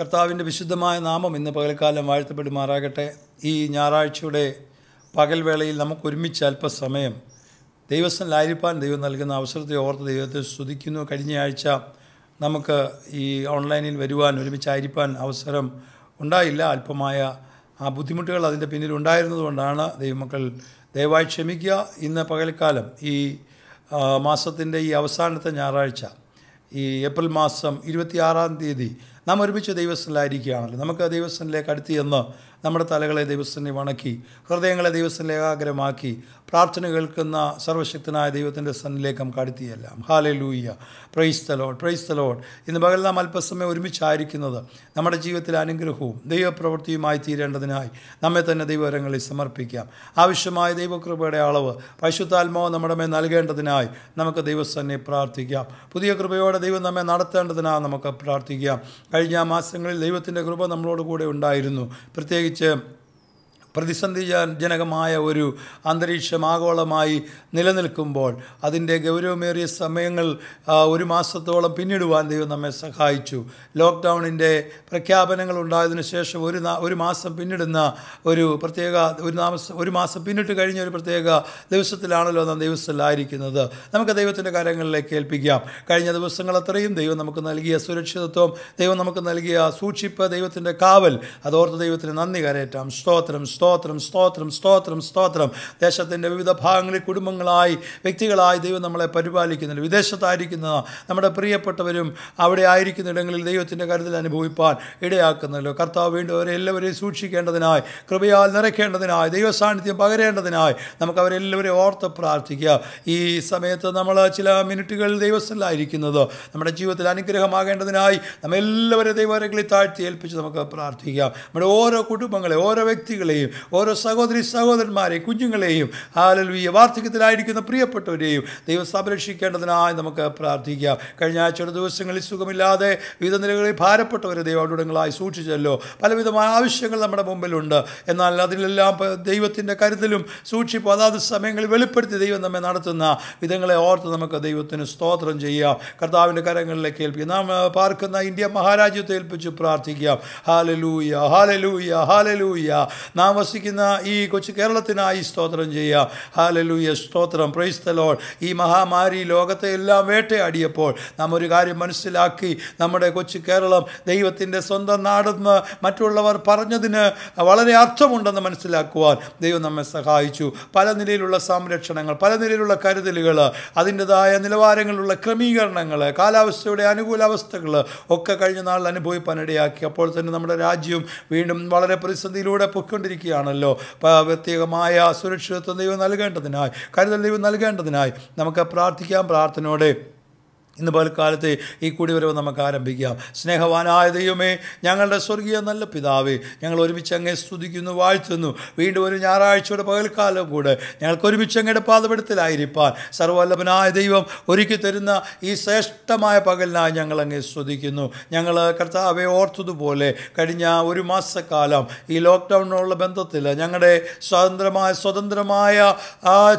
കർത്താവിന്റെ വിശുദ്ധമായ നാമം ഇന്ന് പകൽക്കാലം വാഴ്ത്തപ്പെടുമാറാകട്ടെ. ഈ ഞായറാഴ്ചയുടെ പകൽവേളയിൽ നമുക്ക് ഒരുമിച്ച് അല്പസമയം ദൈവസ്ഥനിലായിരിക്കാൻ ദൈവം നൽകുന്ന അവസരത്തെ ഓർത്ത് ദൈവത്തെ സ്തുതിക്കുന്നു. കഴിഞ്ഞ ആഴ്ച നമുക്ക് ഈ ഓൺലൈനിൽ വരുവാൻ ഒരുമിച്ചായിരിക്കാൻ അവസരം ഉണ്ടായില്ല. അല്പമായ ആ ബുദ്ധിമുട്ടുകൾ അതിന്റെ പിന്നിൽ ഉണ്ടായിരുന്നതുകൊണ്ടാണ് ദൈവമക്കൾ ദയവായി ക്ഷമിക്കുക. ഇന്ന് പകൽക്കാലം ഈ മാസത്തിന്റെ ഈ അവസാനത്തെ ഞായറാഴ്ച ഈ ഏപ്രിൽ മാസം ഇരുപത്തിയാറാം തീയതി നാം ഒരുമിച്ച് ദൈവസ്ഥനിലായിരിക്കുകയാണല്ലോ. നമുക്ക് ദൈവസ്ഥനിലേക്ക് അടുത്ത് ചെന്ന് നമ്മുടെ തലകളെ ദൈവസ്ഥനെ വണക്കി ഹൃദയങ്ങളെ ദൈവസ്ഥനിൽ ഏകാഗ്രമാക്കി പ്രാർത്ഥന കേൾക്കുന്ന സർവശക്തനായ ദൈവത്തിന്റെ സന്നിലേക്ക് നമുക്ക് അടുത്തിയെല്ലാം. Hallelujah praise the Lord praise the Lord ഇന്ന് പകൽ നാം അല്പസമയം ഒരുമിച്ചായിരിക്കുന്നത് നമ്മുടെ ജീവിതത്തിലെ അനുഗ്രഹവും ദൈവപ്രവൃത്തിയുമായി തീരേണ്ടതിനായി നമ്മെ തന്നെ ദൈവകരങ്ങളിൽ സമർപ്പിക്കാം. ആവശ്യമായ ദൈവകൃപയുടെ അളവ് പരിശുദ്ധാത്മാവ് നമ്മുടെ മേൽ നൽകേണ്ടതിനായി നമുക്ക് ദൈവസ്ഥനെ പ്രാർത്ഥിക്കാം. പുതിയ കൃപയോടെ ദൈവം നമ്മെ നടത്തേണ്ടതിനായി നമുക്ക് പ്രാർത്ഥിക്കാം. കഴിഞ്ഞ മാസങ്ങളിൽ ദൈവത്തിന്റെ കൃപ നമ്മളോട് കൂടെ ഉണ്ടായിരുന്നു. പ്രത്യേകിച്ച് പ്രതിസന്ധി ജനകമായ ഒരു അന്തരീക്ഷം ആഗോളമായി നിലനിൽക്കുമ്പോൾ അതിന്റെ ഗൗരവമേറിയ സമയങ്ങൾ ഒരു മാസത്തോളം പിന്നിടുവാൻ ദൈവം നമ്മെ സഹായിച്ചു. ലോക്ക്ഡൗണിന്റെ പ്രഖ്യാപനങ്ങൾ ഉണ്ടായതിനു ശേഷം ഒരു ഒരു മാസം പിന്നിടുന്ന ഒരു പ്രത്യേക ഒരു മാസം ഒരു മാസം പിന്നിട്ട് കഴിഞ്ഞ ഒരു പ്രത്യേക ദിവസത്തിലാണല്ലോ നാം ദിവസത്തിലായിരിക്കുന്നത്. നമുക്ക് ദൈവത്തിന്റെ കാര്യങ്ങളിലേക്ക് ഏൽപ്പിക്കാം. കഴിഞ്ഞ ദിവസങ്ങൾ അത്രയും ദൈവം നമുക്ക് നൽകിയ സുരക്ഷിതത്വം ദൈവം നമുക്ക് നൽകിയ സൂക്ഷിപ്പ് ദൈവത്തിന്റെ കാവൽ. അതോർത്ത് ദൈവത്തിന് നന്ദി കരയറ്റാം. സ്തോത്രം സ്തോത്രം സ്തോത്രം സ്തോത്രം സ്തോത്രം. ദേശത്തിന്റെ വിവിധ ഭാഗങ്ങളിൽ കുടുംബങ്ങളായി വ്യക്തികളായി ദൈവം നമ്മളെ പരിപാലിക്കുന്നുണ്ട്. വിദേശത്തായിരിക്കുന്ന നമ്മുടെ പ്രിയപ്പെട്ടവരും അവിടെ ആയിരിക്കുന്ന ഇടങ്ങളിൽ ദൈവത്തിന്റെ കരുതൽ അനുഭവിപ്പാൻ ഇടയാക്കുന്നല്ലോ. കർത്താവ് വീണ്ടും അവരെ എല്ലാവരെയും സൂക്ഷിക്കേണ്ടതിനായി കൃപയാൽ നിറയ്ക്കേണ്ടതിനായി ദൈവ സാന്നിധ്യം പകരേണ്ടതിനായി നമുക്ക് അവരെല്ലാവരെയും ഓർത്ത് പ്രാർത്ഥിക്കുക. ഈ സമയത്ത് നമ്മൾ ചില മിനിറ്റുകൾ ദൈവസ്ഥലായിരിക്കുന്നത് നമ്മുടെ ജീവിതത്തിൽ അനുഗ്രഹമാകേണ്ടതിനായി നമ്മെല്ലാവരും ദൈവരങ്ങളിൽ താഴ്ത്തി ഏൽപ്പിച്ച് നമുക്ക് പ്രാർത്ഥിക്കാം. നമ്മുടെ ഓരോ കുടുംബങ്ങളെ ഓരോ വ്യക്തികളെയും ഓരോ സഹോദരി സഹോദരന്മാരെയും കുഞ്ഞുങ്ങളെയും ആലൽവിയ വാർദ്ധക്യത്തിലായിരിക്കുന്ന പ്രിയപ്പെട്ടവരെയും ദൈവം സംരക്ഷിക്കേണ്ടതിനായി നമുക്ക് പ്രാർത്ഥിക്കാം. കഴിഞ്ഞ ആഴ്ചയുടെ ദിവസങ്ങളിൽ സുഖമില്ലാതെ വിവിധ നിലകളിൽ ഭാരപ്പെട്ടവരെ ദൈവവിടങ്ങളായി സൂക്ഷിച്ചല്ലോ. പലവിധമായ ആവശ്യങ്ങൾ നമ്മുടെ മുമ്പിലുണ്ട്. എന്നാൽ അതിലെല്ലാം ദൈവത്തിന്റെ കരുതലും സൂക്ഷിപ്പും അതാത് സമയങ്ങളിൽ വെളിപ്പെടുത്തി ദൈവം നമ്മെ നടത്തുന്ന വിധങ്ങളെ ഓർത്ത് നമുക്ക് ദൈവത്തിന് സ്തോത്രം ചെയ്യാം. കർത്താവിന്റെ കരങ്ങളിലേക്ക് ഏൽപ്പിക്കും നാം പാർക്കുന്ന ഇന്ത്യ മഹാരാജ്യത്തെ ഏൽപ്പിച്ച് പ്രാർത്ഥിക്കാം. ഹാലലൂയ ഹാലലൂയ ഹാലലൂയ നാം വസിക്കുന്ന ഈ കൊച്ചു കേരളത്തിനായി സ്തോത്രം ചെയ്യാം ഹാലലൂയ സ്തോത്രം. പ്രൈസ്തലോൾ ഈ മഹാമാരി ലോകത്തെ എല്ലാം വേട്ടയാടിയപ്പോൾ നാം ഒരു കാര്യം മനസ്സിലാക്കി. നമ്മുടെ കൊച്ചു കേരളം ദൈവത്തിന്റെ സ്വന്തം നാടെന്ന് മറ്റുള്ളവർ പറഞ്ഞതിന് വളരെ അർത്ഥമുണ്ടെന്ന് മനസ്സിലാക്കുവാൻ ദൈവം നമ്മെ സഹായിച്ചു. പല നിലയിലുള്ള സംരക്ഷണങ്ങൾ പല നിലയിലുള്ള കരുതലുകൾ അതിന്റെതായ നിലവാരങ്ങളിലുള്ള ക്രമീകരണങ്ങൾ കാലാവസ്ഥയുടെ അനുകൂലാവസ്ഥകൾ ഒക്കെ കഴിഞ്ഞ നാളിൽ അനുഭവിപ്പാൻ ഇടയാക്കി അപ്പോൾ തന്നെ നമ്മുടെ രാജ്യം വീണ്ടും വളരെ പ്രതിസന്ധിയിലൂടെ പൊയ്ക്കൊണ്ടിരിക്കുകയാണല്ലോ പ്രത്യേകമായ സുരക്ഷിതത്വം ദൈവം നൽകേണ്ടതിനായി കരുതൽ ദൈവം നൽകേണ്ടതിനായി നമുക്ക് പ്രാർത്ഥിക്കാം പ്രാർത്ഥനയോടെ. ഇന്ന് പകൽക്കാലത്ത് ഈ കൂടിവരവ് നമുക്ക് ആരംഭിക്കാം. സ്നേഹവാനായ ദൈവമേ ഞങ്ങളുടെ സ്വർഗീയ നല്ല പിതാവേ ഞങ്ങൾ ഒരുമിച്ച് അങ്ങേ സ്തുതിക്കുന്നു വാഴ്ത്തുന്നു. വീണ്ടും ഒരു ഞായറാഴ്ചയുടെ പകൽക്കാലം കൂടെ ഞങ്ങൾക്ക് ഒരുമിച്ച് അങ്ങയുടെ പാതപെടുത്തലായിരിക്കാൻ സർവല്ലഭനായ ദൈവം ഒരുക്കി തരുന്ന ഈ ശ്രേഷ്ഠമായ പകലിനായി ഞങ്ങൾ അങ്ങേ സ്തുതിക്കുന്നു. ഞങ്ങൾ കർത്താവെ ഓർത്തതുപോലെ കഴിഞ്ഞ ഒരു മാസക്കാലം ഈ ലോക്ക്ഡൗണിനുള്ള ബന്ധത്തിൽ ഞങ്ങളുടെ സ്വതന്ത്രമായ സ്വതന്ത്രമായ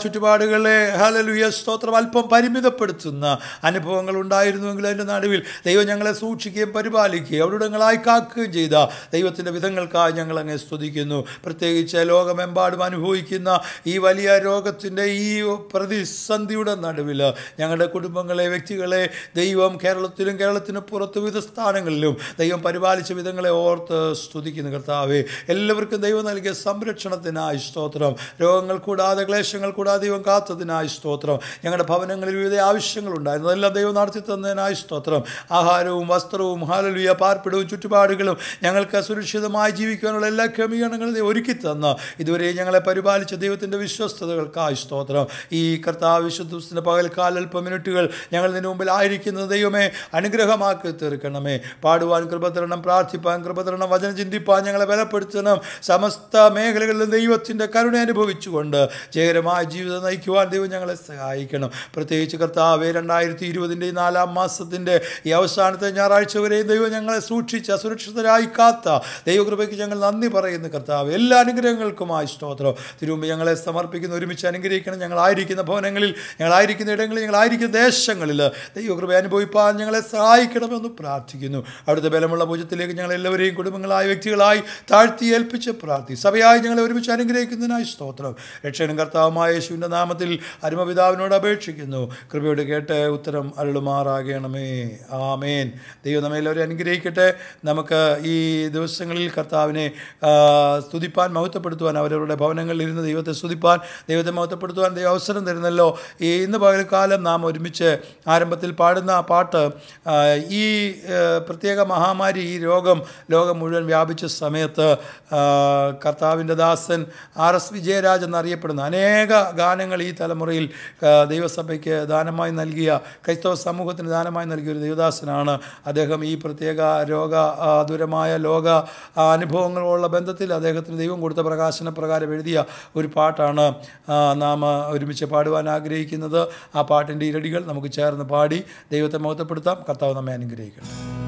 ചുറ്റുപാടുകളെ ഹലലുയ സ്തോത്രം അല്പം പരിമിതപ്പെടുത്തുന്ന അനുഭവങ്ങൾ അനുഭവങ്ങൾ ഉണ്ടായിരുന്നുവെങ്കിൽ അതിന്റെ നടുവിൽ ദൈവം ഞങ്ങളെ സൂക്ഷിക്കുകയും പരിപാലിക്കുകയും അവിടങ്ങളായി കാക്കുകയും ചെയ്ത ദൈവത്തിന്റെ വിധങ്ങൾക്കായി ഞങ്ങൾ അങ്ങ് സ്തുതിക്കുന്നു. പ്രത്യേകിച്ച് ലോകമെമ്പാടും അനുഭവിക്കുന്ന ഈ വലിയ രോഗത്തിന്റെ ഈ പ്രതിസന്ധിയുടെ നടുവിൽ ഞങ്ങളുടെ കുടുംബങ്ങളെ വ്യക്തികളെ ദൈവം കേരളത്തിലും കേരളത്തിന് പുറത്ത് വിവിധ സ്ഥാനങ്ങളിലും ദൈവം പരിപാലിച്ച വിധങ്ങളെ ഓർത്ത് സ്തുതിക്കുന്നു. കർത്താവേ എല്ലാവർക്കും ദൈവം നൽകിയ സംരക്ഷണത്തിനായി സ്തോത്രം. രോഗങ്ങൾ കൂടാതെ ക്ലേശങ്ങൾ കൂടാതെ ദൈവം കാത്തതിനായി സ്തോത്രം. ഞങ്ങളുടെ ഭവനങ്ങളിൽ വിവിധ ആവശ്യങ്ങളുണ്ടായിരുന്നു. അതെല്ലാം ദൈവം നടത്തി തന്നതിനായി സ്തോത്രം. ആഹാരവും വസ്ത്രവും ഹാലലുയ പാർപ്പിടവും ചുറ്റുപാടുകളും ഞങ്ങൾക്ക് സുരക്ഷിതമായി ജീവിക്കാനുള്ള എല്ലാ ക്രമീകരണങ്ങളും ഒരുക്കി തന്ന. ഇതുവരെ ഞങ്ങളെ പരിപാലിച്ച ദൈവത്തിന്റെ വിശ്വസ്തതകൾക്കായി സ്തോത്രം. ഈ കർത്താവ് വിശുദ്ധത്തിന്റെ പകൽക്കാല അല്പ മിനിറ്റുകൾ ഞങ്ങൾ നിന്റെ മുമ്പിൽ ആയിരിക്കുന്ന ദൈവമേ അനുഗ്രഹമാക്കി തീർക്കണമേ. പാടുവാൻ കൃപതരണം പ്രാർത്ഥിപ്പാൻ കൃപതരണം വചനം ചിന്തിപ്പാൻ ഞങ്ങളെ ബലപ്പെടുത്തണം. സമസ്ത മേഖലകളിലും ദൈവത്തിന്റെ കരുണ അനുഭവിച്ചുകൊണ്ട് ജയകരമായ ജീവിതം നയിക്കുവാൻ ദൈവം ഞങ്ങളെ സഹായിക്കണം. പ്രത്യേകിച്ച് കർത്താവ് രണ്ടായിരത്തി ഇരുപതിന്റെ ഈ നാലാം മാസത്തിന്റെ ഈ അവസാനത്തെ ഞായറാഴ്ച വരെയും ദൈവം ഞങ്ങളെ സൂക്ഷിച്ച സുരക്ഷിതരായി കാത്ത ദൈവകൃപയ്ക്ക് ഞങ്ങൾ നന്ദി പറയുന്നു കർത്താവ്. എല്ലാ അനുഗ്രഹങ്ങൾക്കുമായി സ്തോത്രം. തിരുമുമ്പ് ഞങ്ങളെ സമർപ്പിക്കുന്ന ഒരുമിച്ച് അനുഗ്രഹിക്കണം. ഞങ്ങളായിരിക്കുന്ന ഭവനങ്ങളിൽ ഞങ്ങളായിരിക്കുന്ന ഇടങ്ങളിൽ ഞങ്ങളായിരിക്കുന്ന ദേശങ്ങളിൽ ദൈവകൃപ അനുഭവിപ്പാൻ ഞങ്ങളെ സഹായിക്കണമെന്ന് പ്രാർത്ഥിക്കുന്നു. അവിടുത്തെ ബലമുള്ള പൂജത്തിലേക്ക് ഞങ്ങൾ എല്ലാവരെയും കുടുംബങ്ങളായ വ്യക്തികളായി താഴ്ത്തി ഏൽപ്പിച്ച് പ്രാർത്ഥി. സഭയായി ഞങ്ങളെ ഒരുമിച്ച് അനുഗ്രഹിക്കുന്നതിനായി സ്തോത്രം. രക്ഷകനും കർത്താവുമായ യേശുവിന്റെ നാമത്തിൽ അരുമപിതാവിനോട് അപേക്ഷിക്കുന്നു. കൃപയോട് കേട്ട് ഉത്തരം അരുളുമാറാകണമേ ആമേൻ. ദൈവം നമ്മെ എല്ലാവരും അനുഗ്രഹിക്കട്ടെ. നമുക്ക് ഈ ദിവസങ്ങളിൽ കർത്താവിനെ സ്തുതിപ്പാൻ മഹത്വപ്പെടുത്തുവാൻ അവരവരുടെ ഭവനങ്ങളിൽ ഇരുന്ന് ദൈവത്തെ സ്തുതിപ്പാൻ ദൈവത്തെ മഹത്വപ്പെടുത്തുവാൻ ദൈവം അവസരം തരുന്നല്ലോ. ഈ ഇന്ന് പകൽക്കാലം നാം ഒരുമിച്ച് ആരംഭത്തിൽ പാടുന്ന ആ പാട്ട് ഈ പ്രത്യേക മഹാമാരി ഈ രോഗം ലോകം മുഴുവൻ വ്യാപിച്ച സമയത്ത് കർത്താവിന്റെ ദാസൻ ആർ എസ് വിജയരാജ് എന്നറിയപ്പെടുന്ന അനേക ഗാനങ്ങൾ ഈ തലമുറയിൽ ദൈവസഭയ്ക്ക് ദാനമായി നൽകിയ ക്രൈസ്തവ സമൂഹത്തിന് ദാനമായി നൽകിയ ഒരു ദൈവദാസനാണ്. അദ്ദേഹം ഈ പ്രത്യേക രോഗ ദുരമായ ലോക അനുഭവങ്ങളുള്ള ബന്ധത്തിൽ അദ്ദേഹത്തിന് ദൈവം കൊടുത്ത പ്രകാശന പ്രകാരം എഴുതിയ ഒരു പാട്ടാണ് നാം ഒരുമിച്ച് പാടുവാൻ ആഗ്രഹിക്കുന്നത്. ആ പാട്ടിന്റെ ഇരടികൾ നമുക്ക് ചേർന്ന് പാടി ദൈവത്തെ മഹത്വപ്പെടുത്താം. കർത്താവ് നമ്മെ അനുഗ്രഹിക്കട്ടെ.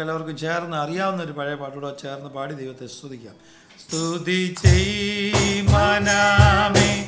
എല്ലാവർക്കും ചേർന്ന് അറിയാവുന്ന ഒരു പഴയ പാട്ടുകൂടെ ചേർന്ന് പാടി ദൈവത്തെ സ്തുതിക്കാം. സ്തുതി ചെയ്മനാമേ നിത്യവും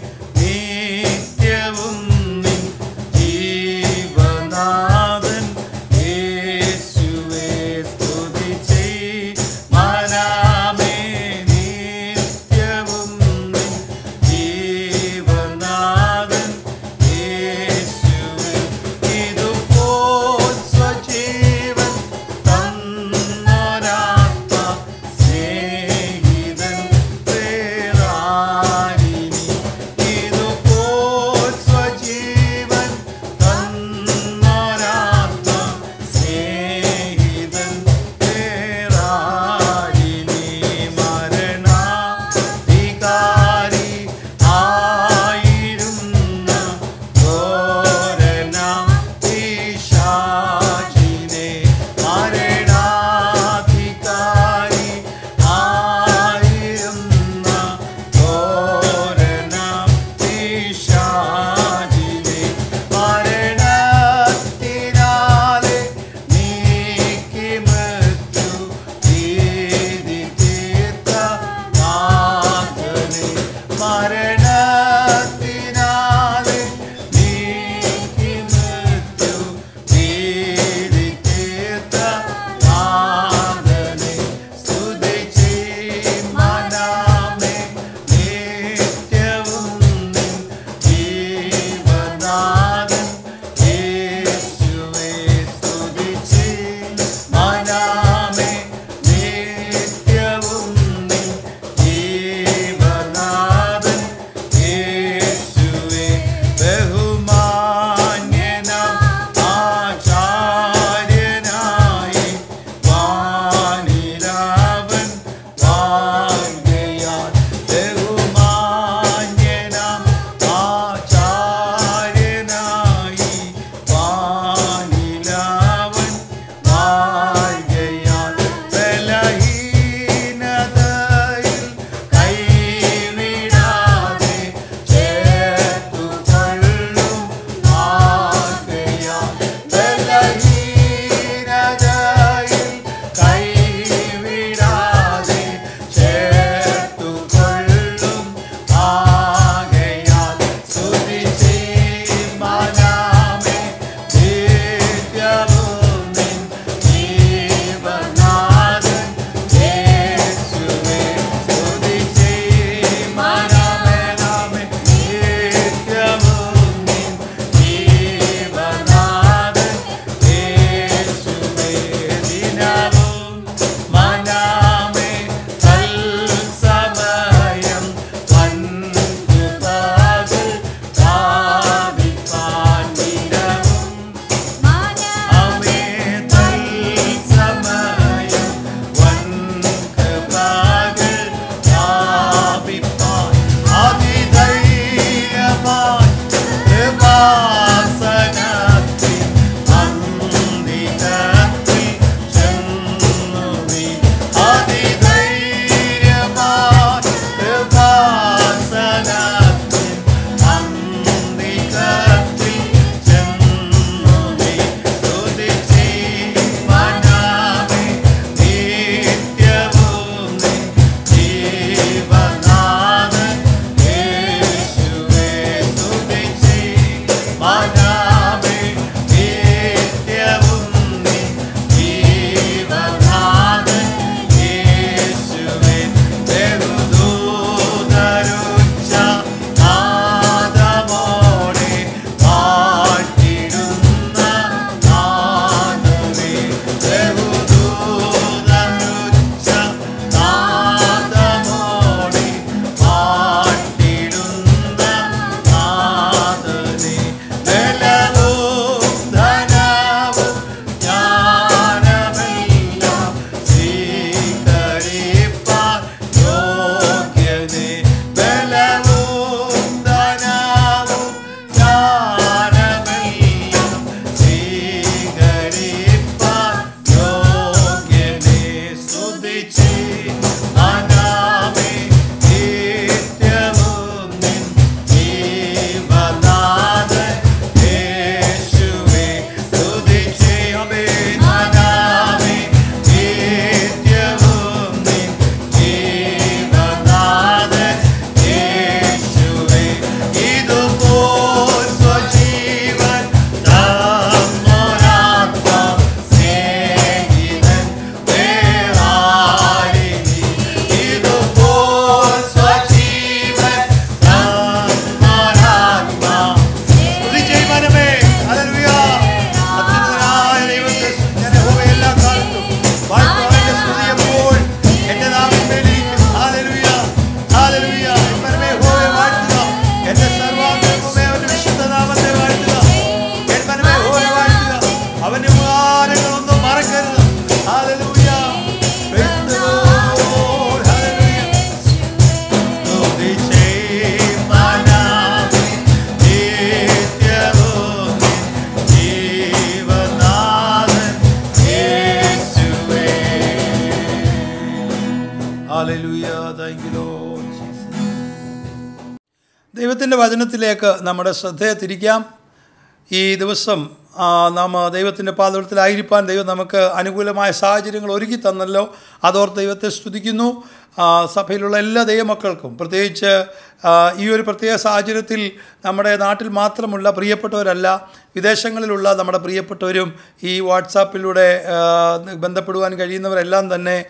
ദൈവത്തിന്റെ വചനത്തിലേക്ക് നമ്മുടെ ശ്രദ്ധയെ തിരിക്കാം. ഈ ദിവസം നാം ദൈവത്തിന്റെ പാതത്തിലായിരിക്കാൻ ദൈവം നമുക്ക് അനുകൂലമായ സാഹചര്യങ്ങൾ ഒരുക്കി തന്നല്ലോ. അതോർ ദൈവത്തെ സ്തുതിക്കുന്നു. സഭയിലുള്ള എല്ലാ ദൈവമക്കൾക്കും പ്രത്യേകിച്ച് ഈ ഒരു പ്രത്യേക സാഹചര്യത്തിൽ നമ്മുടെ നാട്ടിൽ മാത്രമുള്ള പ്രിയപ്പെട്ടവരല്ല വിദേശങ്ങളിലുള്ള നമ്മുടെ പ്രിയപ്പെട്ടവരും ഈ വാട്സാപ്പിലൂടെ ബന്ധപ്പെടുവാൻ കഴിയുന്നവരെല്ലാം തന്നെ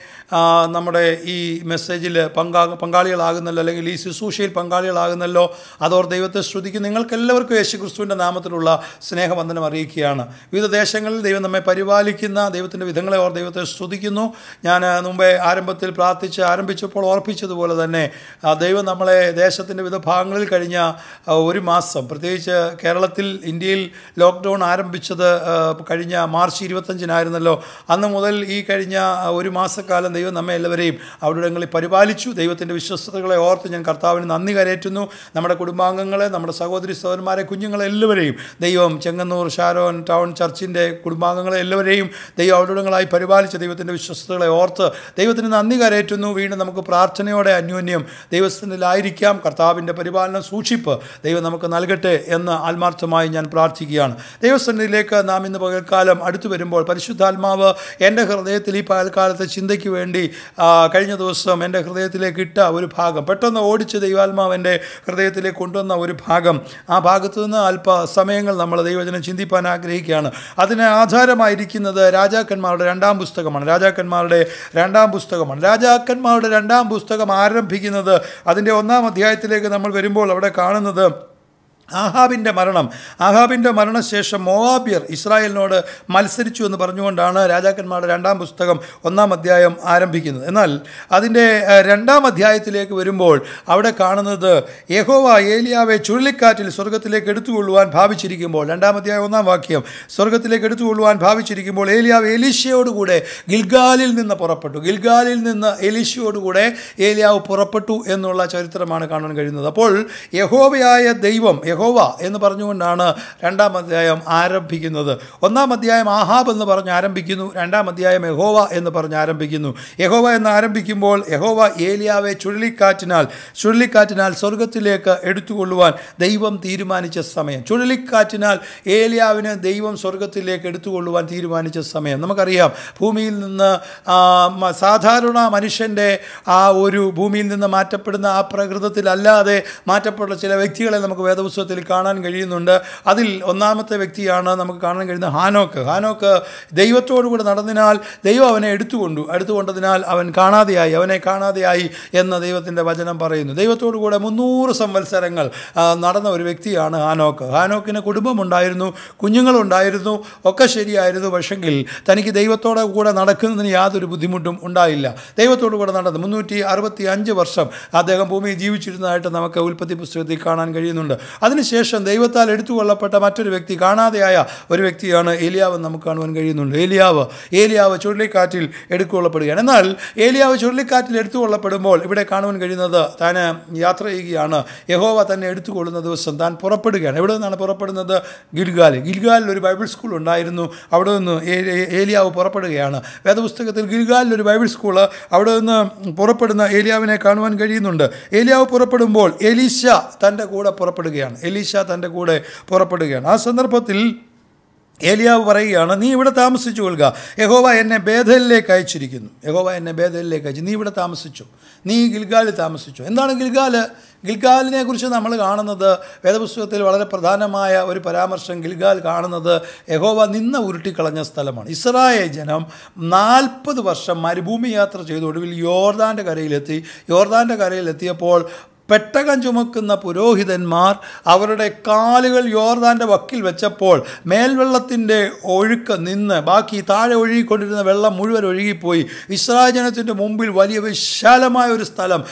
നമ്മുടെ ഈ മെസ്സേജിൽ പങ്കാ പങ്കാളികളാകുന്നല്ലോ അല്ലെങ്കിൽ ഈ ശുശ്രൂഷയിൽ പങ്കാളികളാകുന്നല്ലോ അതോർ ദൈവത്തെ ശ്രുതിക്കും നിങ്ങൾക്കെല്ലാവർക്കും യേശു ക്രിസ്തുവിന്റെ നാമത്തിലുള്ള സ്നേഹവന്ദനം അറിയിക്കുകയാണ്. വിവിധ ദേശങ്ങളിൽ ദൈവം നമ്മെ പരിപാലിക്കുന്ന ദൈവത്തിന്റെ വിധങ്ങളെ ഓർ ദൈവത്തെ ശ്രുതിക്കുന്നു ഞാൻ മുമ്പേ ആരംഭത്തിൽ പ്രാർത്ഥിച്ച് ആരംഭിച്ചപ്പോൾ ഓർപ്പിച്ചതുപോലെ തന്നെ ദൈവം നമ്മളെ ദേശത്തിന്റെ വിവിധ ഭാഗങ്ങളിൽ കഴിഞ്ഞ ഒരു മാസം പ്രത്യേകിച്ച് കേരളത്തിൽ ഇന്ത്യയിൽ ലോക്ക്ഡൗൺ ആരംഭിച്ചത് കഴിഞ്ഞ മാർച്ച് ഇരുപത്തഞ്ചിനായിരുന്നല്ലോ. അന്ന് മുതൽ ഈ കഴിഞ്ഞ ഒരു മാസക്കാലം ദൈവം നമ്മെ എല്ലാവരെയും അവിടെങ്ങളിൽ പരിപാലിച്ചു. ദൈവത്തിന്റെ വിശ്വസ്തകളെ ഓർത്ത് ഞാൻ കർത്താവിന് നന്ദി കരയറ്റുന്നു നമ്മുടെ കുടുംബാംഗങ്ങളെ നമ്മുടെ സഹോദരി സഹോദരന്മാരെ കുഞ്ഞുങ്ങളെ എല്ലാവരെയും ദൈവം ചെങ്ങന്നൂർ ഷാരോൻ ടൗൺ ചർച്ചിന്റെ കുടുംബാംഗങ്ങളെ എല്ലാവരെയും ദൈവം അവിടെങ്ങളായി പരിപാലിച്ച ദൈവത്തിന്റെ വിശ്വസ്തകളെ ഓർത്ത് ദൈവത്തിന് നന്ദി കരയറ്റുന്നു വീണ്ടും നമുക്ക് പ്രാർത്ഥനയോടെ അന്യോന്യം ദൈവസ്ഥനിലായിരിക്കാം കർത്താവിന്റെ പരിപാലന സൂക്ഷിപ്പ് ദൈവം നമുക്ക് നൽകട്ടെ എന്ന് ആത്മാർത്ഥമായി ഞാൻ പ്രാർത്ഥിക്കുകയാണ്. ദൈവസന്നിധിയിലേക്ക് നാം ഇന്ന് പകൽക്കാലം അടുത്തു വരുമ്പോൾ പരിശുദ്ധാത്മാവ് എന്റെ ഹൃദയത്തിൽ ഈ പകൽക്കാലത്തെ ചിന്തയ്ക്ക് വേണ്ടി കഴിഞ്ഞ ദിവസം എന്റെ ഹൃദയത്തിലേക്ക് ഇട്ട ഒരു ഭാഗം പെട്ടെന്ന് ഓടിച്ച് ദൈവാത്മാവ് എന്റെ ഹൃദയത്തിലേക്ക് കൊണ്ടുവന്ന ഒരു ഭാഗം ആ ഭാഗത്തു നിന്ന് അല്പ സമയങ്ങൾ നമ്മൾ ദൈവജനം ചിന്തിപ്പാൻ ആഗ്രഹിക്കുകയാണ്. അതിന് ആധാരമായിരിക്കുന്നത് രാജാക്കന്മാരുടെ രണ്ടാം പുസ്തകമാണ്. രാജാക്കന്മാരുടെ രണ്ടാം പുസ്തകമാണ്. രാജാക്കന്മാരുടെ രണ്ടാം പുസ്തകം ആരംഭിക്കുന്നത് അതിന്റെ ഒന്നാം അധ്യായത്തിലേക്ക് നമ്മൾ വരുമ്പോൾ അവിടെ കാണുന്നത് ആഹാബിന്റെ മരണം. ആഹാബിന്റെ മരണശേഷം മോവാബിയർ ഇസ്രായേലിനോട് മത്സരിച്ചു എന്ന് പറഞ്ഞുകൊണ്ടാണ് രാജാക്കന്മാരുടെ രണ്ടാം പുസ്തകം ഒന്നാം അധ്യായം ആരംഭിക്കുന്നത്. എന്നാൽ അതിന്റെ രണ്ടാം അധ്യായത്തിലേക്ക് വരുമ്പോൾ അവിടെ കാണുന്നത് യഹോവ ഏലിയാവെ ചുഴലിക്കാറ്റിൽ സ്വർഗത്തിലേക്ക് എടുത്തുകൊള്ളുവാൻ ഭാവിച്ചിരിക്കുമ്പോൾ രണ്ടാം അധ്യായം ഒന്നാം വാക്യം സ്വർഗത്തിലേക്ക് എടുത്തുകൊള്ളുവാൻ ഭാവിച്ചിരിക്കുമ്പോൾ ഏലിയാവ് എലീശയോടുകൂടെ ഗിൽഗാലിൽ നിന്ന് പുറപ്പെട്ടു. ഗിൽഗാലിൽ നിന്ന് എലീശയോടുകൂടെ ഏലിയാവ് പുറപ്പെട്ടു എന്നുള്ള ചരിത്രമാണ് കാണാൻ കഴിയുന്നത്. അപ്പോൾ യഹോവയായ ദൈവം യഹോവ എന്ന് പറഞ്ഞുകൊണ്ടാണ് രണ്ടാം അധ്യായം ആരംഭിക്കുന്നത്. ഒന്നാം അധ്യായം ആഹാബ് എന്ന് പറഞ്ഞ് ആരംഭിക്കുന്നു. രണ്ടാം അധ്യായം യഹോവ എന്ന് പറഞ്ഞ് ആരംഭിക്കുന്നു. യഹോവ എന്ന് ആരംഭിക്കുമ്പോൾ യഹോവ ഏലിയാവെ ചുഴലിക്കാറ്റിനാൽ ചുഴലിക്കാറ്റിനാൽ സ്വർഗത്തിലേക്ക് എടുത്തുകൊള്ളുവാൻ ദൈവം തീരുമാനിച്ച സമയം. ചുഴലിക്കാറ്റിനാൽ ഏലിയാവിന് ദൈവം സ്വർഗത്തിലേക്ക് എടുത്തുകൊള്ളുവാൻ തീരുമാനിച്ച സമയം. നമുക്കറിയാം ഭൂമിയിൽ നിന്ന് സാധാരണ മനുഷ്യന്റെ ആ ഒരു ഭൂമിയിൽ നിന്ന് മാറ്റപ്പെടുന്ന ആ പ്രകൃതത്തിലല്ലാതെ മാറ്റപ്പെടുന്ന ചില വ്യക്തികളെ നമുക്ക് വേദപുസ്തകത്തിൽ കാണാൻ കഴിയുന്നുണ്ട്. അതിൽ ഒന്നാമത്തെ വ്യക്തിയാണ് നമുക്ക് കാണാൻ കഴിയുന്ന ഹാനോക്ക്. ഹാനോക്ക് ദൈവത്തോടുകൂടെ നടന്നതിനാൽ ദൈവം അവനെ എടുത്തുകൊണ്ടു. എടുത്തുകൊണ്ടതിനാൽ അവൻ കാണാതെയായി അവനെ കാണാതെയായി എന്ന ദൈവത്തിന്റെ വചനം പറയുന്നു. ദൈവത്തോടുകൂടെ മുന്നൂറ് സംവത്സരങ്ങൾ നടന്ന ഒരു വ്യക്തിയാണ് ഹാനോക്ക്. ഹാനോക്കിന് കുടുംബമുണ്ടായിരുന്നു കുഞ്ഞുങ്ങളുണ്ടായിരുന്നു ഒക്കെ ശരിയായിരുന്നു. പക്ഷെങ്കിൽ തനിക്ക് ദൈവത്തോടെ കൂടെ നടക്കുന്നതിന് യാതൊരു ബുദ്ധിമുട്ടും ഉണ്ടായില്ല. ദൈവത്തോടു കൂടെ നടന്നു മുന്നൂറ്റി അറുപത്തി അഞ്ച് വർഷം അദ്ദേഹം ഭൂമിയിൽ ജീവിച്ചിരുന്നതായിട്ട് നമുക്ക് ഉൽപ്പത്തി പുസ്തകത്തിൽ കാണാൻ കഴിയുന്നുണ്ട്. അതിനുശേഷം ദൈവത്താൽ എടുത്തുകൊള്ളപ്പെട്ട മറ്റൊരു വ്യക്തി കാണാതെയായ ഒരു വ്യക്തിയാണ് ഏലിയാവ് നമുക്ക് കാണുവാൻ കഴിയുന്നുണ്ട്. ഏലിയാവ് ഏലിയാവ് ചുഴലിക്കാറ്റിൽ എടുത്തുകൊള്ളപ്പെടുകയാണ്. എന്നാൽ ഏലിയാവ് ചുഴലിക്കാറ്റിൽ എടുത്തുകൊള്ളപ്പെടുമ്പോൾ ഇവിടെ കാണുവാൻ കഴിയുന്നത് താൻ യാത്ര ചെയ്യുകയാണ് യഹോവ തന്നെ എടുത്തുകൊള്ളുന്ന ദിവസം താൻ പുറപ്പെടുകയാണ്. എവിടെ നിന്നാണ് പുറപ്പെടുന്നത്? ഗിൽഗാൽ ഗിൽഗാലിൽ ഒരു ബൈബിൾ സ്കൂൾ ഉണ്ടായിരുന്നു. അവിടെ നിന്ന് ഏലിയാവ് പുറപ്പെടുകയാണ്. വേദപുസ്തകത്തിൽ ഗിൽഗാലിൽ ഒരു ബൈബിൾ സ്കൂൾ അവിടെ നിന്ന് പുറപ്പെടുന്ന ഏലിയാവിനെ കാണുവാൻ കഴിയുന്നുണ്ട്. ഏലിയാവ് പുറപ്പെടുമ്പോൾ എലീശ തന്റെ കൂടെ പുറപ്പെടുകയാണ്. എലീശ തന്റെ കൂടെ പുറപ്പെടുകയാണ്. ആ സന്ദർഭത്തിൽ ഏലിയാവ് പറയുകയാണ് നീ ഇവിടെ താമസിച്ചു കൊള്ളുക. യഹോവ എന്നെ ബേദലിലേക്ക് അയച്ചിരിക്കുന്നു. യഹോവ എന്നെ ബേദലിലേക്ക് അയച്ചു. നീ ഇവിടെ താമസിച്ചു. നീ ഗിൽഗാലിൽ താമസിച്ചു. എന്താണ് ഗിൽഗാൽ? ഗിൽഗാലിനെ കുറിച്ച് നമ്മൾ കാണുന്നത് വേദപുസ്തകത്തിൽ വളരെ പ്രധാനമായ ഒരു പരാമർശം ഗിൽഗാൽ കാണുന്നത് യഹോവ നിന്ന ഉരുട്ടിക്കളഞ്ഞ സ്ഥലമാണ്. ഇസ്രായേൽ ജനം നാൽപ്പത് വർഷം മരുഭൂമി യാത്ര ചെയ്ത് ഒടുവിൽ യോർദാന്റെ കരയിലെത്തി. യോർദാന്റെ കരയിലെത്തിയപ്പോൾ പെട്ടകം ചുമക്കുന്ന പുരോഹിതന്മാർ അവരുടെ കാലുകൾ യോർദാന്റെ വക്കിൽ വെച്ചപ്പോൾ മേൽവെള്ളത്തിന്റെ ഒഴുക്ക് നിന്ന് ബാക്കി താഴെ ഒഴുകിക്കൊണ്ടിരുന്ന വെള്ളം മുഴുവൻ ഒഴുകിപ്പോയി. ഇസ്രായേൽ ജനത്തിന്റെ മുമ്പിൽ വലിയ വിശാലമായ ഒരു സ്ഥലം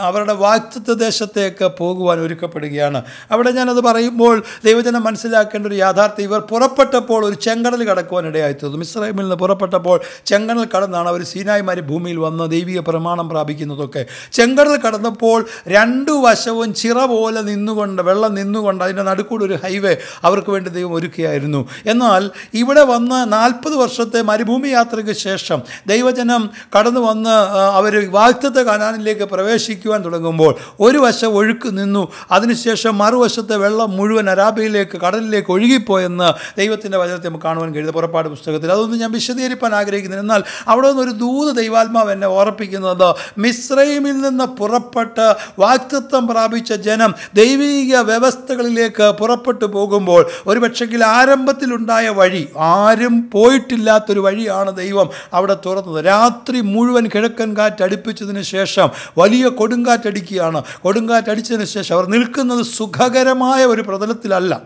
അവരുടെ വാക്തത്വ ദേശത്തേക്ക് പോകുവാൻ ഒരുക്കപ്പെടുകയാണ്. അവിടെ ഞാനത് പറയുമ്പോൾ ദൈവജനം മനസ്സിലാക്കേണ്ട ഒരു യാഥാർത്ഥ്യം ഇവർ പുറപ്പെട്ടപ്പോൾ ഒരു ചെങ്കടൽ കടക്കുവാൻ തീർന്നു. ഇസ്രായേമിൽ നിന്ന് പുറപ്പെട്ടപ്പോൾ ചെങ്കടൽ കടന്നാണ് അവർ സീനായ് ഭൂമിയിൽ വന്ന് ദൈവിക പ്രമാണം പ്രാപിക്കുന്നതൊക്കെ. ചെങ്കടൽ കടന്നപ്പോൾ രണ്ടു വശവും ചിറ പോലെ നിന്നുകൊണ്ട് വെള്ളം നിന്നുകൊണ്ട് അതിന്റെ നടുക്കൂടെ ഒരു ഹൈവേ അവർക്ക് വേണ്ടി ദൈവം ഒരുക്കിയായിരുന്നു. എന്നാൽ ഇവിടെ വന്ന് നാൽപ്പത് വർഷത്തെ മരുഭൂമി യാത്രയ്ക്ക് ശേഷം ദൈവജനം കടന്നു വന്ന് അവർ വാഗ്ദത്തെ കനാനിലേക്ക് പ്രവേശിക്കുവാൻ തുടങ്ങുമ്പോൾ ഒരു വശം ഒഴുക്ക് നിന്നു അതിനുശേഷം മറുവശത്തെ വെള്ളം മുഴുവൻ അരാബിയിലേക്ക് കടലിലേക്ക് ഒഴുകിപ്പോയെന്ന് ദൈവത്തിന്റെ വചനത്തെ നമുക്ക് കാണുവാൻ കഴിയുന്ന പുറപ്പാട് പുസ്തകത്തിൽ. അതൊന്നും ഞാൻ വിശദീകരിപ്പാൻ ആഗ്രഹിക്കുന്നില്ല. എന്നാൽ അവിടെ നിന്ന് ഒരു ദൂത് ദൈവാത്മാവ് എന്നെ ഓർപ്പിക്കുന്നത് മിശ്രൈമിൽ നിന്ന് പുറപ്പെട്ട് വാക്തത്വം പ്രാപിച്ച ജനം ദൈവിക വ്യവസ്ഥകളിലേക്ക് പുറപ്പെട്ടു പോകുമ്പോൾ ഒരു പക്ഷെങ്കിൽ ആരംഭത്തിലുണ്ടായ വഴി ആരും പോയിട്ടില്ലാത്തൊരു വഴിയാണ് ദൈവം അവിടെ തുറന്നത്. രാത്രി മുഴുവൻ കിഴക്കൻ കാറ്റ് അടുപ്പിച്ചതിന് ശേഷം വലിയ കൊടുങ്കാറ്റടിക്കുകയാണ്. കൊടുങ്കാറ്റടിച്ചതിന് ശേഷം അവർ നിൽക്കുന്നത് സുഖകരമായ ഒരു പ്രതലത്തിലല്ല.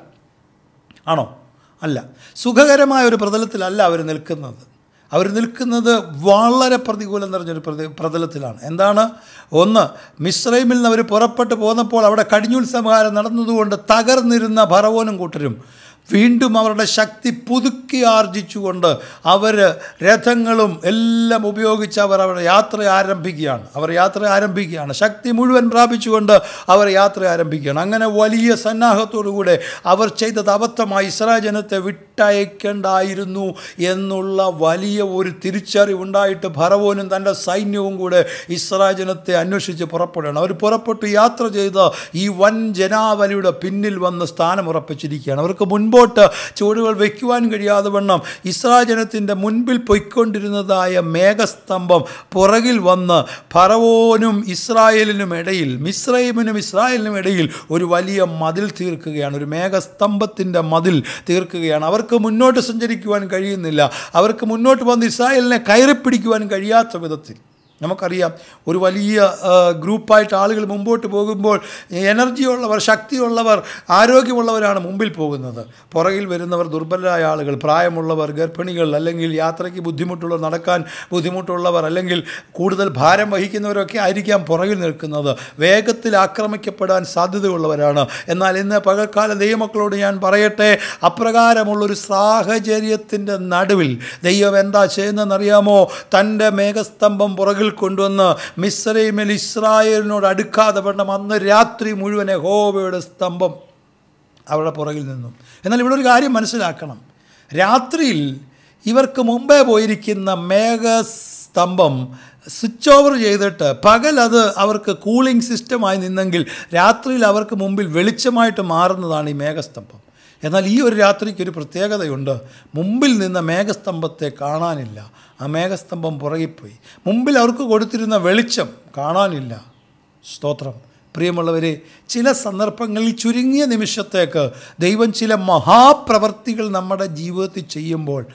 ആണോ? അല്ല. സുഖകരമായ ഒരു പ്രതലത്തിലല്ല അവർ നിൽക്കുന്നത്. അവർ നിൽക്കുന്നത് വളരെ പ്രതികൂലം നിറഞ്ഞൊരു പ്രതി പ്രതലത്തിലാണ്. എന്താണ്? ഒന്ന് മിശ്രൈമിൽ നിന്ന് അവർ പുറപ്പെട്ടു പോന്നപ്പോൾ അവിടെ കടിഞ്ഞുത്സവകാരം നടന്നതുകൊണ്ട് തകർന്നിരുന്ന ഭറവോനും കൂട്ടരും. വീണ്ടും അവരുടെ ശക്തി പുതുക്കി ആർജിച്ചുകൊണ്ട് അവർ രഥങ്ങളും എല്ലാം ഉപയോഗിച്ച് അവർ അവരുടെ യാത്ര ആരംഭിക്കുകയാണ്. അവർ യാത്ര ആരംഭിക്കുകയാണ്. ശക്തി മുഴുവൻ പ്രാപിച്ചുകൊണ്ട് അവർ യാത്ര ആരംഭിക്കുകയാണ്. അങ്ങനെ വലിയ സന്നാഹത്തോടുകൂടെ അവർ ചെയ്തത് അബദ്ധമായി ഇസ്രായേൽ ജനത്തെ വിട്ടയക്കേണ്ടായിരുന്നു എന്നുള്ള വലിയ ഒരു തിരിച്ചറിവുണ്ടായിട്ട് ഭരവോനും തന്റെ സൈന്യവും കൂടെ ഇസ്രായേൽ ജനത്തെ അന്വേഷിച്ച് പുറപ്പെടുകയാണ്. അവർ പുറപ്പെട്ട് യാത്ര ചെയ്ത് ഈ വൻ ജനാവലിയുടെ പിന്നിൽ വന്ന് സ്ഥാനമുറപ്പിച്ചിരിക്കുകയാണ്. അവർക്ക് മുൻപോട്ട് ചുവടുകൾ വയ്ക്കുവാൻ കഴിയാതെ വണ്ണം ഇസ്രായേൽ മുൻപിൽ പൊയ്ക്കൊണ്ടിരുന്നതായ മേഘസ്തംഭം പുറകിൽ വന്ന് ഫറവോനും ഇസ്രായേലിനും ഇടയിൽ മിസ്രൈമിനും ഇസ്രായേലിനും ഇടയിൽ ഒരു വലിയ മതിൽ തീർക്കുകയാണ്. ഒരു മേഘസ്തംഭത്തിന്റെ മതിൽ തീർക്കുകയാണ്. അവർക്ക് മുന്നോട്ട് സഞ്ചരിക്കുവാൻ കഴിയുന്നില്ല. അവർക്ക് മുന്നോട്ട് വന്ന് ഇസ്രായേലിനെ കയറിപ്പിടിക്കുവാൻ കഴിയാത്ത വിധത്തിൽ നമുക്കറിയാം ഒരു വലിയ ഗ്രൂപ്പായിട്ട് ആളുകൾ മുമ്പോട്ട് പോകുമ്പോൾ എനർജിയുള്ളവർ ശക്തിയുള്ളവർ ആരോഗ്യമുള്ളവരാണ് മുമ്പിൽ പോകുന്നത്. പുറകിൽ വരുന്നവർ ദുർബലരായ ആളുകൾ പ്രായമുള്ളവർ ഗർഭിണികൾ അല്ലെങ്കിൽ യാത്രയ്ക്ക് ബുദ്ധിമുട്ടുള്ളവർ നടക്കാൻ ബുദ്ധിമുട്ടുള്ളവർ അല്ലെങ്കിൽ കൂടുതൽ ഭാരം വഹിക്കുന്നവരൊക്കെ ആയിരിക്കാം പുറകിൽ നിൽക്കുന്നത്. വേഗത്തിൽ ആക്രമിക്കപ്പെടാൻ സാധ്യതയുള്ളവരാണ്. എന്നാൽ ഇന്ന് പകൽക്കാല ദൈവമക്കളോട് ഞാൻ പറയട്ടെ അപ്രകാരമുള്ളൊരു സാഹചര്യത്തിന്റെ നടുവിൽ ദൈവം എന്താ ചെയ്യുന്നതെന്നറിയാമോ? തന്റെ മേഘസ്തംഭം പുറകിൽ കൊണ്ടുവന്ന് മിസ്രൈമിൽ ഇസ്രായേലിനോട് അടുക്കാതെ വണ്ണം അന്ന് രാത്രി മുഴുവൻ ഹോബയുടെ സ്തംഭം അവരുടെ പുറകിൽ നിന്നു. എന്നാൽ ഇവിടെ ഒരു കാര്യം മനസ്സിലാക്കണം. രാത്രിയിൽ ഇവർക്ക് മുമ്പേ പോയിരിക്കുന്ന മേഘസ്തംഭം സ്വിച്ച് ഓവർ ചെയ്തിട്ട് പകൽ അത് അവർക്ക് കൂളിംഗ് സിസ്റ്റമായി നിന്നെങ്കിൽ രാത്രിയിൽ അവർക്ക് മുമ്പിൽ വെളിച്ചമായിട്ട് മാറുന്നതാണ് ഈ മേഘസ്തംഭം. എന്നാൽ ഈ ഒരു രാത്രിക്ക് ഒരു പ്രത്യേകതയുണ്ട്. മുമ്പിൽ നിന്ന മേഘസ്തംഭത്തെ കാണാനില്ല. ആ മേഘസ്തംഭം പുറകിപ്പോയി. മുമ്പിൽ അവർക്ക് കൊടുത്തിരുന്ന വെളിച്ചം കാണാനില്ല. സ്തോത്രം. പ്രിയമുള്ളവരെ ചില സന്ദർഭങ്ങളിൽ ചുരുങ്ങിയ നിമിഷത്തേക്ക് ദൈവം ചില മഹാപ്രവർത്തികൾ നമ്മുടെ ജീവിതത്തിൽ ചെയ്യുമ്പോൾ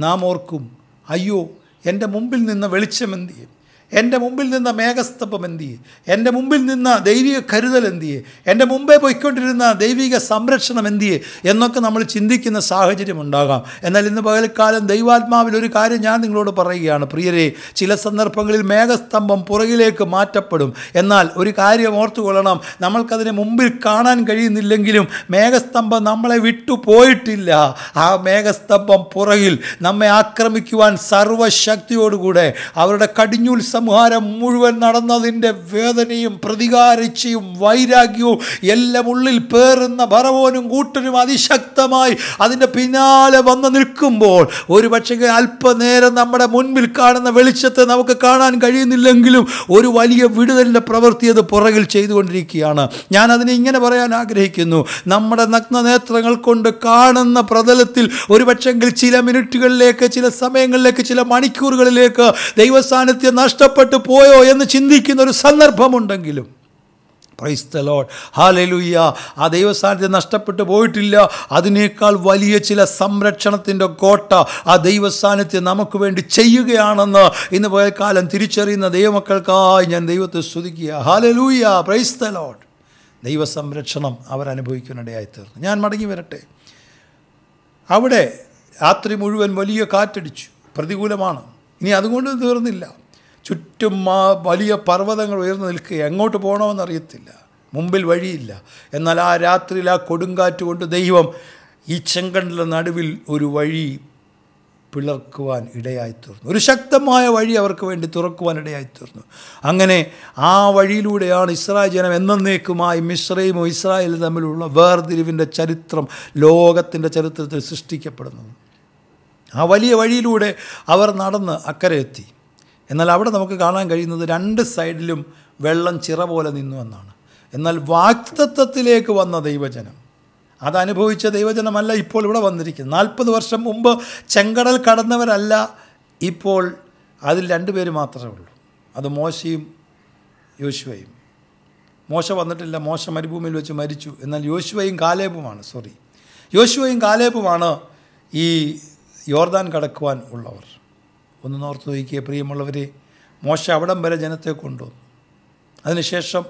നാം ഓർക്കും അയ്യോ എന്റെ മുമ്പിൽ നിന്ന് വെളിച്ചം എന്ത്? ചെയ്യും എന്റെ മുമ്പിൽ നിന്ന മേഘസ്തംഭം എന്ത് എന്റെ മുമ്പിൽ നിന്ന ദൈവിക കരുതൽ എന്ത് ചെയ്യും? എന്റെ മുമ്പേ പോയിക്കൊണ്ടിരുന്ന ദൈവിക സംരക്ഷണം എന്ത് ചെയ്യും? എന്നൊക്കെ നമ്മൾ ചിന്തിക്കുന്ന സാഹചര്യം ഉണ്ടാകാം. എന്നാൽ ഇന്ന് പകൽക്കാലം ദൈവാത്മാവിൽ ഒരു കാര്യം ഞാൻ നിങ്ങളോട് പറയുകയാണ്. പ്രിയരെ ചില സന്ദർഭങ്ങളിൽ മേഘസ്തംഭം പുറകിലേക്ക് മാറ്റപ്പെടും. എന്നാൽ ഒരു കാര്യം ഓർത്തുകൊള്ളണം. നമ്മൾക്കതിനെ മുമ്പിൽ കാണാൻ കഴിയുന്നില്ലെങ്കിലും മേഘസ്തംഭം നമ്മളെ വിട്ടു പോയിട്ടില്ല. ആ മേഘസ്തംഭം പുറകിൽ നമ്മെ ആക്രമിക്കുവാൻ സർവശക്തിയോടുകൂടെ അവരുടെ കടിഞ്ഞൂൽ സംഹാരം മുഴുവൻ നടന്നതിന്റെ വേദനയും പ്രതികാരച്ചയും വൈരാഗ്യവും എല്ലാം ഉള്ളിൽ പേറുന്ന ഭറവോനും കൂട്ടരും അതിശക്തമായി അതിന്റെ പിന്നാലെ വന്ന് നിൽക്കുമ്പോൾ ഒരു പക്ഷേ അല്പനേരം നമ്മുടെ മുൻപിൽ കാണുന്ന വെളിച്ചത്തെ നമുക്ക് കാണാൻ കഴിയുന്നില്ലെങ്കിലും ഒരു വലിയ വിടുതലിന്റെ പ്രവൃത്തി അത് പുറകിൽ ചെയ്തുകൊണ്ടിരിക്കുകയാണ്. ഞാൻ അതിനെ ഇങ്ങനെ പറയാൻ ആഗ്രഹിക്കുന്നു. നമ്മുടെ നഗ്നനേത്രങ്ങൾ കൊണ്ട് കാണുന്ന പ്രതലത്തിൽ ഒരു പക്ഷെങ്കിൽ ചില മിനിറ്റുകളിലേക്ക് ചില സമയങ്ങളിലേക്ക് ചില മണിക്കൂറുകളിലേക്ക് ദൈവസാന്നിധ്യം നഷ്ടപ്പെട്ടു പോയോ എന്ന് ചിന്തിക്കുന്ന ഒരു സന്ദർഭമുണ്ടെങ്കിലും ക്രൈസ്തലോൾ ഹാലലുയ്യ ആ ദൈവസ്ഥാനത്തെ നഷ്ടപ്പെട്ടു പോയിട്ടില്ല. അതിനേക്കാൾ വലിയ ചില സംരക്ഷണത്തിന്റെ കോട്ട ആ ദൈവസ്ഥാനത്തെ നമുക്ക് വേണ്ടി ചെയ്യുകയാണെന്ന് ഇന്ന് കാലം തിരിച്ചറിയുന്ന ദൈവമക്കൾക്കായി ഞാൻ ദൈവത്തെ സ്തുതിക്കുക. ഹാലലൂയ്യ ക്രൈസ്തലോൾ ദൈവസംരക്ഷണം അവർ അനുഭവിക്കാനിടയായി തീർന്നു ഞാൻ മടങ്ങി വരട്ടെ. അവിടെ രാത്രി മുഴുവൻ വലിയ കാറ്റടിച്ചു. പ്രതികൂലമാണ്. ഇനി അതുകൊണ്ട് തീർന്നില്ല. ചുറ്റും വലിയ പർവതങ്ങൾ ഉയർന്നു നിൽക്കുക. എങ്ങോട്ട് പോകണമെന്നറിയത്തില്ല മുമ്പിൽ വഴിയില്ല. എന്നാൽ ആ രാത്രിയിൽ ആ കൊടുങ്കാറ്റ് കൊണ്ട് ദൈവം ഈ ചെങ്കണ്ടല നടുവിൽ ഒരു വഴി പിളർക്കുവാൻ ഇടയായിത്തീർന്നു. ഒരു ശക്തമായ വഴി അവർക്ക് വേണ്ടി തുറക്കുവാൻ ഇടയായിത്തീർന്നു. അങ്ങനെ ആ വഴിയിലൂടെയാണ് ഇസ്രായേൽ ജനം എന്നേക്കുമായി മിശ്രയും ഇസ്രായേലും തമ്മിലുള്ള വേർതിരിവിന്റെ ചരിത്രം ലോകത്തിന്റെ ചരിത്രത്തിൽ സൃഷ്ടിക്കപ്പെടുന്നത്. ആ വലിയ വഴിയിലൂടെ അവർ നടന്ന് അക്കരെ എത്തി. എന്നാൽ അവിടെ നമുക്ക് കാണാൻ കഴിയുന്നത് രണ്ട് സൈഡിലും വെള്ളം ചിറ പോലെ നിന്നു എന്നാണ്. എന്നാൽ വാക്തത്വത്തിലേക്ക് വന്ന ദൈവജനം അതനുഭവിച്ച ദൈവജനമല്ല ഇപ്പോൾ ഇവിടെ വന്നിരിക്കുന്നത്. നാൽപ്പത് വർഷം മുമ്പ് ചെങ്കടൽ കടന്നവരല്ല ഇപ്പോൾ അതിൽ രണ്ടുപേര് മാത്രമേ ഉള്ളൂ. അത് മോശയും യോശുവയും. മോശ വന്നിട്ടില്ല മോശ മരുഭൂമിയിൽ വെച്ച് മരിച്ചു. എന്നാൽ യോശുവയും കാലേബുമാണ് സോറി യോശുവയും കാലേബുമാണ് ഈ യോർദാൻ കടക്കുവാൻ ഉള്ളവർ. ഒന്ന് നോർത്ത് നോക്കിയ പ്രിയമുള്ളവരെ മോശ അവിടം വരെ ജനത്തെ കൊണ്ടുവന്നു. അതിനുശേഷം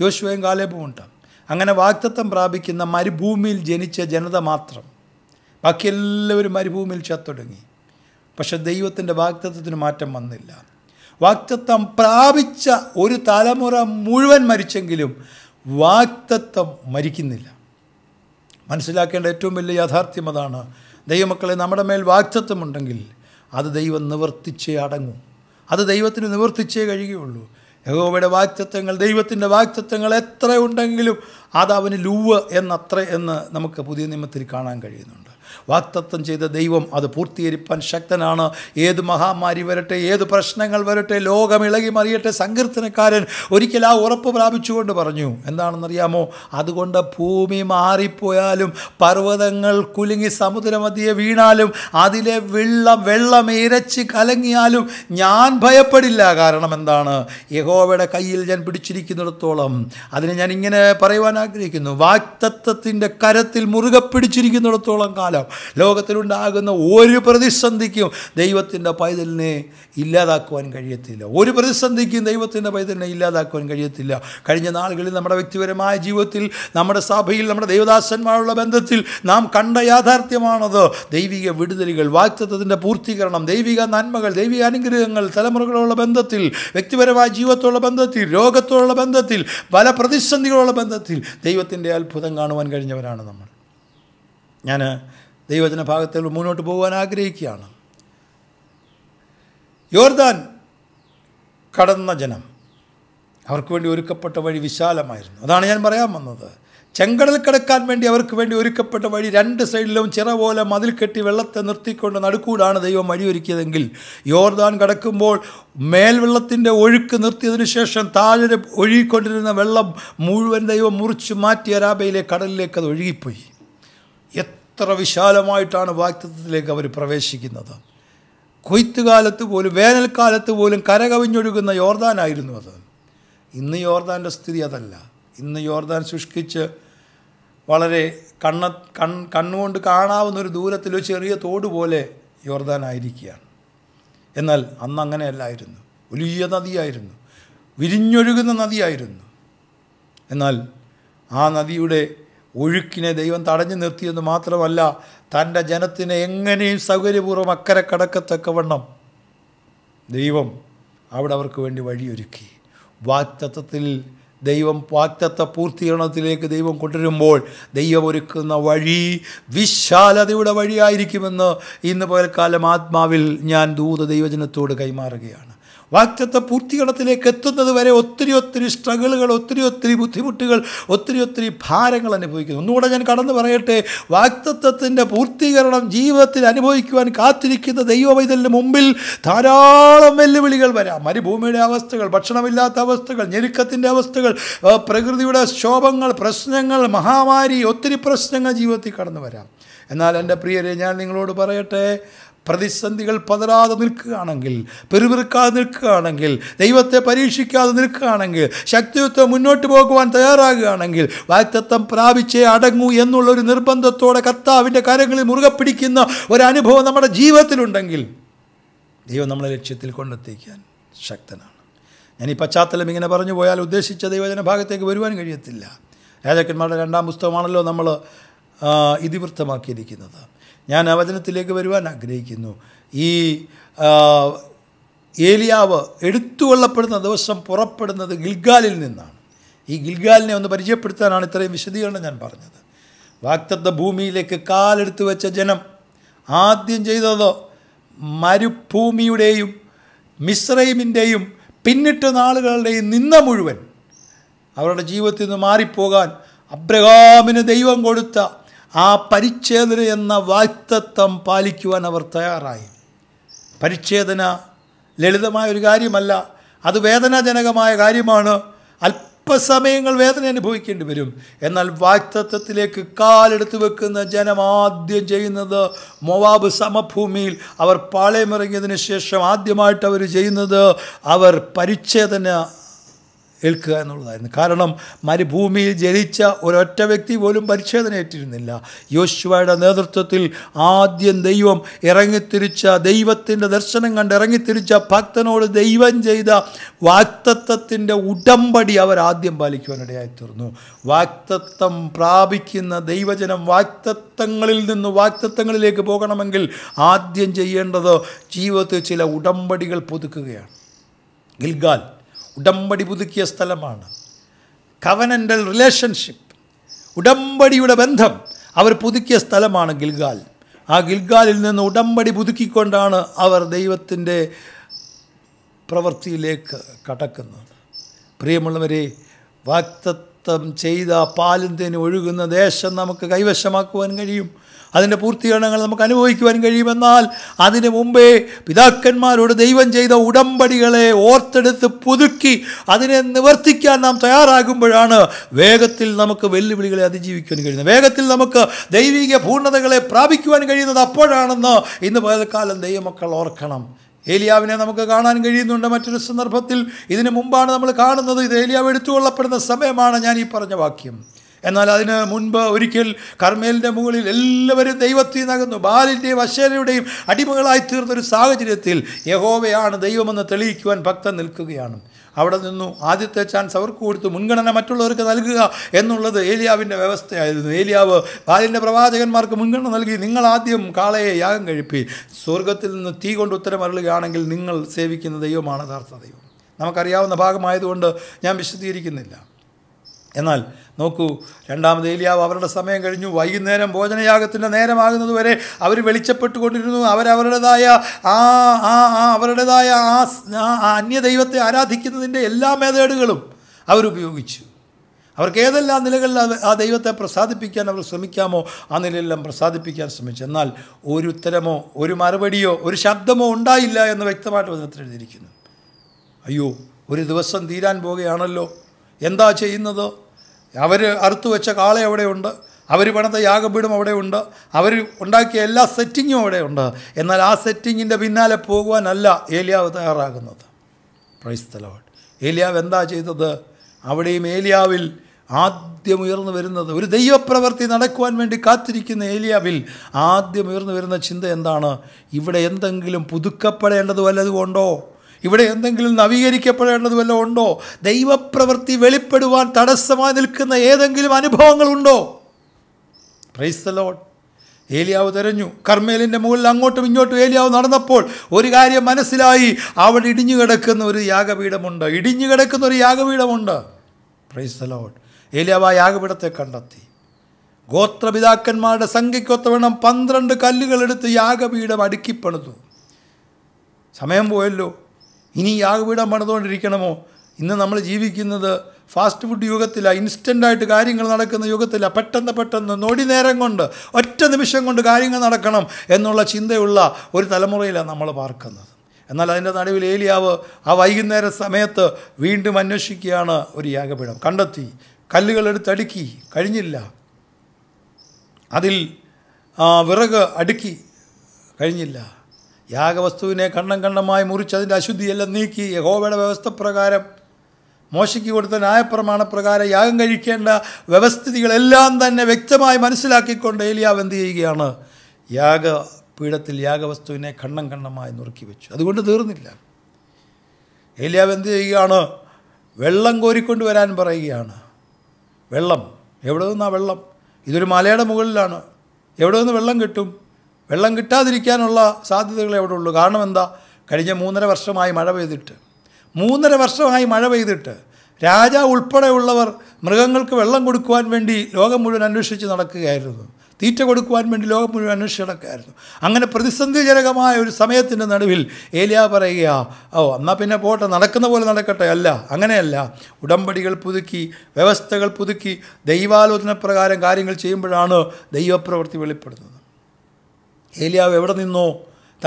യോശുവയും കാലേബും ഉണ്ട്. അങ്ങനെ വാക്തത്വം പ്രാപിക്കുന്ന മരുഭൂമിയിൽ ജനിച്ച ജനത മാത്രം. ബാക്കി എല്ലാവരും മരുഭൂമിയിൽ ചത്തൊടുങ്ങി. പക്ഷെ ദൈവത്തിന്റെ വാക്തത്വത്തിന് മാറ്റം വന്നില്ല. വാക്തത്വം പ്രാപിച്ച ഒരു തലമുറ മുഴുവൻ മരിച്ചെങ്കിലും വാക്തത്വം മരിക്കുന്നില്ല. മനസ്സിലാക്കേണ്ട ഏറ്റവും വലിയ യാഥാർത്ഥ്യം അതാണ്. ദൈവമക്കളെ നമ്മുടെ മേൽ വാക്തത്വമുണ്ടെങ്കിൽ അത് ദൈവം നിവർത്തിച്ചേ അടങ്ങും. അത് ദൈവത്തിന് നിവർത്തിച്ചേ കഴിയുകയുള്ളൂ. യഹോവയുടെ വാക്തത്വങ്ങൾ ദൈവത്തിന്റെ വാക്തത്വങ്ങൾ എത്ര ഉണ്ടെങ്കിലും അത് അവന് ലൂവ് എന്നത്ര എന്ന് നമുക്ക് പുതിയ നിയമത്തിൽ കാണാൻ കഴിയുന്നുണ്ട്. വാക്തത്വം ചെയ്ത ദൈവം അത് പൂർത്തീകരിപ്പാൻ ശക്തനാണ്. ഏത് മഹാമാരി വരട്ടെ ഏത് പ്രശ്നങ്ങൾ വരട്ടെ ലോകം ഇളകി മറിയട്ടെ സങ്കീർത്തനക്കാരൻ ഒരിക്കൽ ആ ഉറപ്പ് പ്രാപിച്ചുകൊണ്ട് പറഞ്ഞു. എന്താണെന്നറിയാമോ? അതുകൊണ്ട് ഭൂമി മാറിപ്പോയാലും പർവതങ്ങൾ കുലുങ്ങി സമുദ്രമധ്യെ വീണാലും അതിലെ വെള്ളം വെള്ളം ഇരച്ച് കലങ്ങിയാലും ഞാൻ ഭയപ്പെടില്ല. കാരണം എന്താണ്? യഹോവയുടെ കയ്യിൽ ഞാൻ പിടിച്ചിരിക്കുന്നിടത്തോളം അതിനെ ഞാൻ ഇങ്ങനെ പറയുവാൻ ആഗ്രഹിക്കുന്നു. വാക്തത്വത്തിന്റെ കരത്തിൽ മുറുകെ പിടിച്ചിരിക്കുന്നിടത്തോളം കാലം ലോകത്തിലുണ്ടാകുന്ന ഒരു പ്രതിസന്ധിക്കും ദൈവത്തിന്റെ പൈതലിനെ ഇല്ലാതാക്കുവാൻ കഴിയത്തില്ല. ഒരു പ്രതിസന്ധിക്കും ദൈവത്തിന്റെ പൈതലിനെ ഇല്ലാതാക്കുവാൻ കഴിയത്തില്ല. കഴിഞ്ഞ നാളുകളിൽ നമ്മുടെ വ്യക്തിപരമായ ജീവിതത്തിൽ നമ്മുടെ സഭയിൽ നമ്മുടെ ദൈവദാസന്മാരുള്ള ബന്ധത്തിൽ നാം കണ്ട യാഥാർത്ഥ്യമാണത്. ദൈവിക വിടുതലുകൾ വാക്തത്വത്തിന്റെ പൂർത്തീകരണം ദൈവിക നന്മകൾ ദൈവിക അനുഗ്രഹങ്ങൾ തലമുറകളുള്ള ബന്ധത്തിൽ വ്യക്തിപരമായ ജീവിതത്തോടുള്ള ബന്ധത്തിൽ രോഗത്തോടുള്ള ബന്ധത്തിൽ പല പ്രതിസന്ധികളുള്ള ബന്ധത്തിൽ ദൈവത്തിന്റെ അത്ഭുതം കാണുവാൻ കഴിഞ്ഞവരാണ് നമ്മൾ. ഞാൻ ദൈവജന ഭാഗത്തിൽ മുന്നോട്ട് പോകാൻ ആഗ്രഹിക്കുകയാണ്. യോർദാൻ കടന്ന ജനം അവർക്ക് വേണ്ടി ഒരുക്കപ്പെട്ട വഴി വിശാലമായിരുന്നു. അതാണ് ഞാൻ പറയാൻ വന്നത്. ചെങ്കടൽ കിടക്കാൻ വേണ്ടി അവർക്ക് വേണ്ടി ഒരുക്കപ്പെട്ട വഴി രണ്ട് സൈഡിലും ചിറ പോലെ മതിൽ കെട്ടി വെള്ളത്തെ നിർത്തിക്കൊണ്ട് നടുക്കൂടാണ് ദൈവം വഴിയൊരുക്കിയതെങ്കിൽ യോർദാൻ കടക്കുമ്പോൾ മേൽവെള്ളത്തിന്റെ ഒഴുക്ക് നിർത്തിയതിനു ശേഷം താഴെ ഒഴുകിക്കൊണ്ടിരുന്ന വെള്ളം മുഴുവൻ ദൈവം മുറിച്ച് മാറ്റി അരാബയിലെ കടലിലേക്ക് അത് ഒഴുകിപ്പോയി. എത്ര വിശാലമായിട്ടാണ് വാക്തത്വത്തിലേക്ക് അവർ പ്രവേശിക്കുന്നത്. കൊയ്ത്തുകാലത്ത് പോലും വേനൽക്കാലത്ത് പോലും കരകവിഞ്ഞൊഴുകുന്ന യോർദാനായിരുന്നു അത്. ഇന്ന് യോർദാന്റെ സ്ഥിതി അതല്ല. ഇന്ന് യോർദാൻ ശുഷ്കിച്ച് വളരെ കണ്ണ കൺ കണ്ണുകൊണ്ട് കാണാവുന്ന ഒരു ദൂരത്തിൽ ഒരു ചെറിയ തോട് പോലെ യോർദാനായിരിക്കുകയാണ്. എന്നാൽ അന്ന് അങ്ങനെയല്ലായിരുന്നു. വലിയ നദിയായിരുന്നു. വിരിഞ്ഞൊഴുകുന്ന നദിയായിരുന്നു. എന്നാൽ ആ നദിയുടെ ഒഴുക്കിനെ ദൈവം തടഞ്ഞു നിർത്തിയെന്ന് മാത്രമല്ല തന്റെ ജനത്തിനെ എങ്ങനെയും സൗകര്യപൂർവം അക്കരെ കടക്കത്തക്കവണ്ണം ദൈവം അവിടെ അവർക്ക് വേണ്ടി വഴിയൊരുക്കി. വാക്തത്വത്തിൽ ദൈവം വാക്തത്വ പൂർത്തീകരണത്തിലേക്ക് ദൈവം കൊണ്ടുവരുമ്പോൾ ദൈവം ഒരുക്കുന്ന വഴി വിശാലതയുടെ വഴിയായിരിക്കുമെന്ന് ഇന്ന് പകൽക്കാലം ആത്മാവിൽ ഞാൻ ദൂത ദൈവജനത്തോട് കൈമാറുകയാണ്. വാക്തത്വ പൂർത്തീകരണത്തിലേക്ക് എത്തുന്നത് വരെ ഒത്തിരി ഒത്തിരി സ്ട്രഗിളുകൾ ഒത്തിരി ഒത്തിരി ബുദ്ധിമുട്ടുകൾ ഒത്തിരി ഒത്തിരി ഭാരങ്ങൾ അനുഭവിക്കുന്നു. ഒന്നുകൂടെ ഞാൻ കടന്നു പറയട്ടെ. വാക്തത്വത്തിന്റെ പൂർത്തീകരണം ജീവിതത്തിൽ അനുഭവിക്കുവാൻ കാത്തിരിക്കുന്ന ദൈവവൈതലിന് മുമ്പിൽ ധാരാളം വെല്ലുവിളികൾ വരാം. മരുഭൂമിയുടെ അവസ്ഥകൾ ഭക്ഷണമില്ലാത്ത അവസ്ഥകൾ ഞെരുക്കത്തിന്റെ അവസ്ഥകൾ പ്രകൃതിയുടെ ക്ഷോഭങ്ങൾ പ്രശ്നങ്ങൾ മഹാമാരി ഒത്തിരി പ്രശ്നങ്ങൾ ജീവിതത്തിൽ കടന്നു വരാം. എന്നാൽ എന്റെ പ്രിയരെ ഞാൻ നിങ്ങളോട് പറയട്ടെ പ്രതിസന്ധികൾ പതരാതെ നിൽക്കുകയാണെങ്കിൽ പെരുവിറുക്കാതെ നിൽക്കുകയാണെങ്കിൽ ദൈവത്തെ പരീക്ഷിക്കാതെ നിൽക്കുകയാണെങ്കിൽ ശക്തിയുദ്ധം മുന്നോട്ട് പോകുവാൻ തയ്യാറാകുകയാണെങ്കിൽ വാക്തത്വം പ്രാപിച്ചേ അടങ്ങൂ എന്നുള്ള ഒരു നിർബന്ധത്തോടെ കർത്താവിന്റെ കാര്യങ്ങളിൽ മുറുകെ പിടിക്കുന്ന ഒരനുഭവം നമ്മുടെ ജീവിതത്തിലുണ്ടെങ്കിൽ ദൈവം നമ്മളെ ലക്ഷ്യത്തിൽ കൊണ്ടെത്തിക്കാൻ ശക്തനാണ്. ഞാൻ ഈ പശ്ചാത്തലം ഇങ്ങനെ പറഞ്ഞു പോയാൽ ഉദ്ദേശിച്ച ദൈവജന ഭാഗത്തേക്ക് വരുവാൻ കഴിയത്തില്ല. രാജാക്കന്മാരുടെ രണ്ടാം പുസ്തകമാണല്ലോ നമ്മൾ ഇതിവൃത്തമാക്കിയിരിക്കുന്നത്. ഞാൻ ആ വചനത്തിലേക്ക് വരുവാൻ ആഗ്രഹിക്കുന്നു. ഈ ഏലിയാവ് എടുത്തുകൊള്ളപ്പെടുന്ന ദിവസം പുറപ്പെടുന്നത് ഗിൽഗാലിൽ നിന്നാണ്. ഈ ഗിൽഗാലിനെ ഒന്ന് പരിചയപ്പെടുത്താനാണ് ഇത്രയും വിശദീകരണം ഞാൻ പറഞ്ഞത്. വാക്തത്വ ഭൂമിയിലേക്ക് കാലെടുത്തു വെച്ച ജനം ആദ്യം ചെയ്തത് മരുഭൂമിയുടെയും മിശ്രൈമിന്റെയും പിന്നിട്ട നാളുകളുടെയും നിന്ന മുഴുവൻ അവരുടെ ജീവിതത്തിൽ നിന്ന് മാറിപ്പോകാൻ അബ്രഹാമിന് ദൈവം കൊടുത്ത ആ പരിച്ഛേദന എന്ന വാക്തത്വം പാലിക്കുവാൻ അവർ തയ്യാറായി. പരിച്ഛേദന ലളിതമായ ഒരു കാര്യമല്ല. അത് വേദനാജനകമായ കാര്യമാണ്. അല്പസമയങ്ങൾ വേദന അനുഭവിക്കേണ്ടി വരും. എന്നാൽ വാക്തത്വത്തിലേക്ക് കാലെടുത്ത് വെക്കുന്ന ജനം ആദ്യം ചെയ്യുന്നത് മൊവാബ് സമഭൂമിയിൽ അവർ പാളയമിറങ്ങിയതിന് ശേഷം ആദ്യമായിട്ട് അവർ ചെയ്യുന്നത് അവർ പരിച്ഛേദന ഏൽക്കുക എന്നുള്ളതായിരുന്നു. കാരണം മരുഭൂമിയിൽ ജനിച്ച ഒരൊറ്റ വ്യക്തി പോലും പരിച്ഛേദന ഏറ്റിരുന്നില്ല യോശുവയുടെ നേതൃത്വത്തിൽ ആദ്യം ദൈവം ഇറങ്ങിത്തിരിച്ച ദൈവത്തിന്റെ ദർശനം കണ്ട് ഇറങ്ങിത്തിരിച്ച ഭക്തനോട് ദൈവം ചെയ്ത വാക്തത്വത്തിന്റെ ഉടമ്പടി അവർ ആദ്യം പാലിക്കുവാനിടയായി തീർന്നു വാക്തത്വം പ്രാപിക്കുന്ന ദൈവജനം വാക്തത്വങ്ങളിൽ നിന്ന് വാക്തത്വങ്ങളിലേക്ക് പോകണമെങ്കിൽ ആദ്യം ചെയ്യേണ്ടത് ജീവിതത്തിൽ ചില ഉടമ്പടികൾ പുതുക്കുകയാണ്. ഗിൽഗാൽ ഉടമ്പടി പുതുക്കിയ സ്ഥലമാണ്. കവനന്റൽ റിലേഷൻഷിപ്പ് ഉടമ്പടിയുടെ ബന്ധം അവർ പുതുക്കിയ സ്ഥലമാണ് ഗിൽഗാൽ. ആ ഗിൽഗാലിൽ നിന്ന് ഉടമ്പടി പുതുക്കിക്കൊണ്ടാണ് അവർ ദൈവത്തിന്റെ പ്രവൃത്തിയിലേക്ക് കടക്കുന്നത്. പ്രിയമുള്ളവരെ വാക്തത്വം ചെയ്ത പാലും തേനും ഒഴുകുന്ന ദേശം നമുക്ക് കൈവശമാക്കുവാൻ കഴിയും. അതിന്റെ പൂർത്തീകരണങ്ങൾ നമുക്ക് അനുഭവിക്കുവാൻ കഴിയുമെന്നാൽ അതിനു മുമ്പേ പിതാക്കന്മാരോട് ദൈവം ചെയ്ത ഉടമ്പടികളെ ഓർത്തെടുത്ത് പുതുക്കി അതിനെ നിവർത്തിക്കാൻ നാം തയ്യാറാകുമ്പോഴാണ് വേഗത്തിൽ നമുക്ക് വെല്ലുവിളികളെ അതിജീവിക്കുവാൻ കഴിയുന്നത്. വേഗത്തിൽ നമുക്ക് ദൈവിക പൂർണതകളെ പ്രാപിക്കുവാൻ കഴിയുന്നത് അപ്പോഴാണെന്ന് ഇന്ന് പകൽക്കാലം ദൈവമക്കൾ ഓർക്കണം. ഏലിയാവിനെ നമുക്ക് കാണാൻ കഴിയുന്നുണ്ട് മറ്റൊരു സന്ദർഭത്തിൽ. ഇതിനു മുമ്പാണ് നമ്മൾ കാണുന്നത്. ഇത് ഏലിയാവ് എടുത്തുകൊള്ളപ്പെടുന്ന സമയമാണ് ഞാൻ ഈ പറഞ്ഞ വാക്യം. എന്നാൽ അതിന് മുൻപ് ഒരിക്കൽ കർമ്മേലിന്റെ മുകളിൽ എല്ലാവരും ദൈവത്തിൽ നകുന്നു. ബാലിന്റെയും അശ്വരയുടെയും അടിമകളായി തീർന്നൊരു സാഹചര്യത്തിൽ യഹോവയാണ് ദൈവമെന്ന് തെളിയിക്കുവാൻ ഭക്തൻ നിൽക്കുകയാണ്. അവിടെ നിന്നു ആദ്യത്തെ ചാൻസ് അവർക്ക് കൊടുത്തു മുൻഗണന മറ്റുള്ളവർക്ക് നൽകുക എന്നുള്ളത് ഏലിയാവിന്റെ വ്യവസ്ഥയായിരുന്നു. ഏലിയാവ് ബാലിന്റെ പ്രവാചകന്മാർക്ക് മുൻഗണന നൽകി നിങ്ങൾ ആദ്യം കാളയെ യാഗം കഴിപ്പി സ്വർഗത്തിൽ നിന്ന് തീ കൊണ്ട് ഉത്തരമരളുകയാണെങ്കിൽ നിങ്ങൾ സേവിക്കുന്ന ദൈവമാണ് യഥാർത്ഥ ദൈവം. നമുക്കറിയാവുന്ന ഭാഗമായതുകൊണ്ട് ഞാൻ വിശദീകരിക്കുന്നില്ല. എന്നാൽ നോക്കൂ രണ്ടാമത് ഏലിയാവ് അവരുടെ സമയം കഴിഞ്ഞു. വൈകുന്നേരം ഭോജനയാഗത്തിന്റെ നേരമാകുന്നത് വരെ അവർ വെളിച്ചപ്പെട്ടുകൊണ്ടിരുന്നു. അവരവരുടേതായ ആ ആ ആ അവരുടേതായ ആ അന്യദൈവത്തെ ആരാധിക്കുന്നതിന്റെ എല്ലാ മേതേടുകളും അവരുപയോഗിച്ചു അവർക്ക് ഏതെല്ലാം നിലകളിൽ ആ ദൈവത്തെ പ്രസാദിപ്പിക്കാൻ അവർ ശ്രമിക്കാമോ ആ നിലയിലെല്ലാം പ്രസാദിപ്പിക്കാൻ ശ്രമിച്ചു. എന്നാൽ ഒരു ഉത്തരമോ ഒരു മറുപടിയോ ഒരു ശബ്ദമോ ഉണ്ടായില്ല എന്ന് വ്യക്തമായിട്ട് വചനത്തിൽ എഴുതിയിരിക്കുന്നു. അയ്യോ ഒരു ദിവസം തീരാൻ പോകുകയാണല്ലോ എന്താ ചെയ്യുന്നത്? അവർ അറുത്തു വെച്ച കാള അവിടെയുണ്ട്. അവർ പണിത യാഗപീഠം അവിടെയുണ്ട്. അവർ ഉണ്ടാക്കിയ എല്ലാ സെറ്റിങ്ങും അവിടെയുണ്ട്. എന്നാൽ ആ സെറ്റിങ്ങിന്റെ പിന്നാലെ പോകുവാനല്ല ഏലിയാവ് തയ്യാറാകുന്നത്. പ്രൈസ് തലവാട് ഏലിയാവ് എന്താ ചെയ്തത്? അവിടെയും ഏലിയാവിൽ ആദ്യം ഉയർന്നു വരുന്നത് ഒരു ദൈവപ്രവൃത്തി നടക്കുവാൻ വേണ്ടി കാത്തിരിക്കുന്ന ഏലിയാവിൽ ആദ്യം ഉയർന്നു വരുന്ന ചിന്ത എന്താണ്? ഇവിടെ എന്തെങ്കിലും പുതുക്കപ്പെടേണ്ടത് വല്ലതും ഉണ്ടോ? ഇവിടെ എന്തെങ്കിലും നവീകരിക്കപ്പെടേണ്ടത് വല്ലതും ഉണ്ടോ? ദൈവപ്രവൃത്തി വെളിപ്പെടുവാൻ തടസ്സമായി നിൽക്കുന്ന ഏതെങ്കിലും അനുഭവങ്ങളുണ്ടോ? പ്രൈസ് ദ ലോഡ് ഏലിയാവ് തെരഞ്ഞു. കർമ്മേലിന്റെ മുകളിൽ അങ്ങോട്ടും ഇങ്ങോട്ടും ഏലിയാവ് നടന്നപ്പോൾ ഒരു കാര്യം മനസ്സിലായി. അവിടെ ഇടിഞ്ഞു കിടക്കുന്ന ഒരു യാഗപീഠമുണ്ട്. ഇടിഞ്ഞു കിടക്കുന്ന ഒരു യാഗപീഠമുണ്ട്. പ്രൈസ് ദ ലോഡ് ഏലിയാവ് ആ യാഗപീഠത്തെ കണ്ടെത്തി. ഗോത്രപിതാക്കന്മാരുടെ സംഖ്യക്കൊത്തവണ്ണം പന്ത്രണ്ട് കല്ലുകളെടുത്ത് യാഗപീഠം അടുക്കിപ്പണിതു. സമയം പോയല്ലോ. ഇനി യാഗപീഠം പണിതുകൊണ്ടിരിക്കണമോ? ഇന്ന് നമ്മൾ ജീവിക്കുന്നത് ഫാസ്റ്റ് ഫുഡ് യുഗത്തിലാണ് ഇൻസ്റ്റന്റായിട്ട് കാര്യങ്ങൾ നടക്കുന്ന യുഗത്തിലാണ് പെട്ടെന്ന് പെട്ടെന്ന് നൊടി നേരം കൊണ്ട് ഒറ്റ നിമിഷം കൊണ്ട് കാര്യങ്ങൾ നടക്കണം എന്നുള്ള ചിന്തയുള്ള ഒരു തലമുറയിലാണ് നമ്മൾ പാർക്കുന്നത്. എന്നാൽ അതിന്റെ നടുവിൽ ഏലിയാവ് ആ വൈകുന്നേര സമയത്ത് വീണ്ടും അന്വേഷിക്കുകയാണ് ഒരു യാഗപീഠം. കണ്ടെത്തി. കല്ലുകളെടുത്തടുക്കി കഴിഞ്ഞില്ല. അതിൽ വിറക് അടുക്കി കഴിഞ്ഞില്ല. യാഗവസ്തുവിനെ കണ്ണം കണ്ണമായി മുറിച്ച് അതിന്റെ അശുദ്ധിയെല്ലാം നീക്കി യഹോവയുടെ വ്യവസ്ഥ പ്രകാരം മോശയ്ക്ക് കൊടുത്ത ന്യായപ്രമാണപ്രകാരം യാഗം കഴിക്കേണ്ട വ്യവസ്ഥിതികളെല്ലാം തന്നെ വ്യക്തമായി മനസ്സിലാക്കിക്കൊണ്ട് ഏലിയാവ് എന്ത് ചെയ്യുകയാണ്? യാഗ പീഠത്തിൽ യാഗവസ്തുവിനെ കണ്ണം കണ്ണമായി നുറുക്കി വെച്ചു. അതുകൊണ്ട് തീർന്നില്ല. ഏലിയാവ് എന്ത് ചെയ്യുകയാണ്? വെള്ളം കോരിക്കൊണ്ട് വരാൻ പറയുകയാണ്. വെള്ളം. എവിടെ നിന്നാണ് വെള്ളം? ഇതൊരു മലയുടെ മുകളിലാണ്. എവിടെ നിന്ന് വെള്ളം കിട്ടും? വെള്ളം കിട്ടാതിരിക്കാനുള്ള സാധ്യതകൾ അവിടെ ഉള്ളൂ. കാരണം എന്താ? കഴിഞ്ഞ മൂന്നര വർഷമായി മഴ പെയ്തിട്ട്. മൂന്നര വർഷമായി മഴ പെയ്തിട്ട് രാജാവ് ഉൾപ്പെടെയുള്ളവർ മൃഗങ്ങൾക്ക് വെള്ളം കൊടുക്കുവാൻ വേണ്ടി ലോകം മുഴുവൻ അന്വേഷിച്ച് നടക്കുകയായിരുന്നു. തീറ്റ കൊടുക്കുവാൻ വേണ്ടി ലോകം മുഴുവൻ അന്വേഷിച്ച് നടക്കുകയായിരുന്നു. അങ്ങനെ പ്രതിസന്ധിജനകമായ ഒരു സമയത്തിന്റെ നടുവിൽ ഏലിയ പറയുക ഓ എന്നാൽ പിന്നെ പോട്ടെ നടക്കുന്ന പോലെ നടക്കട്ടെ. അല്ല അങ്ങനെയല്ല. ഉടമ്പടികൾ പുതുക്കി വ്യവസ്ഥകൾ പുതുക്കി ദൈവാലോചന പ്രകാരം കാര്യങ്ങൾ ചെയ്യുമ്പോഴാണ് ദൈവപ്രവൃത്തി വെളിപ്പെടുന്നത്. ഏലിയാവ് എവിടെ നിന്നോ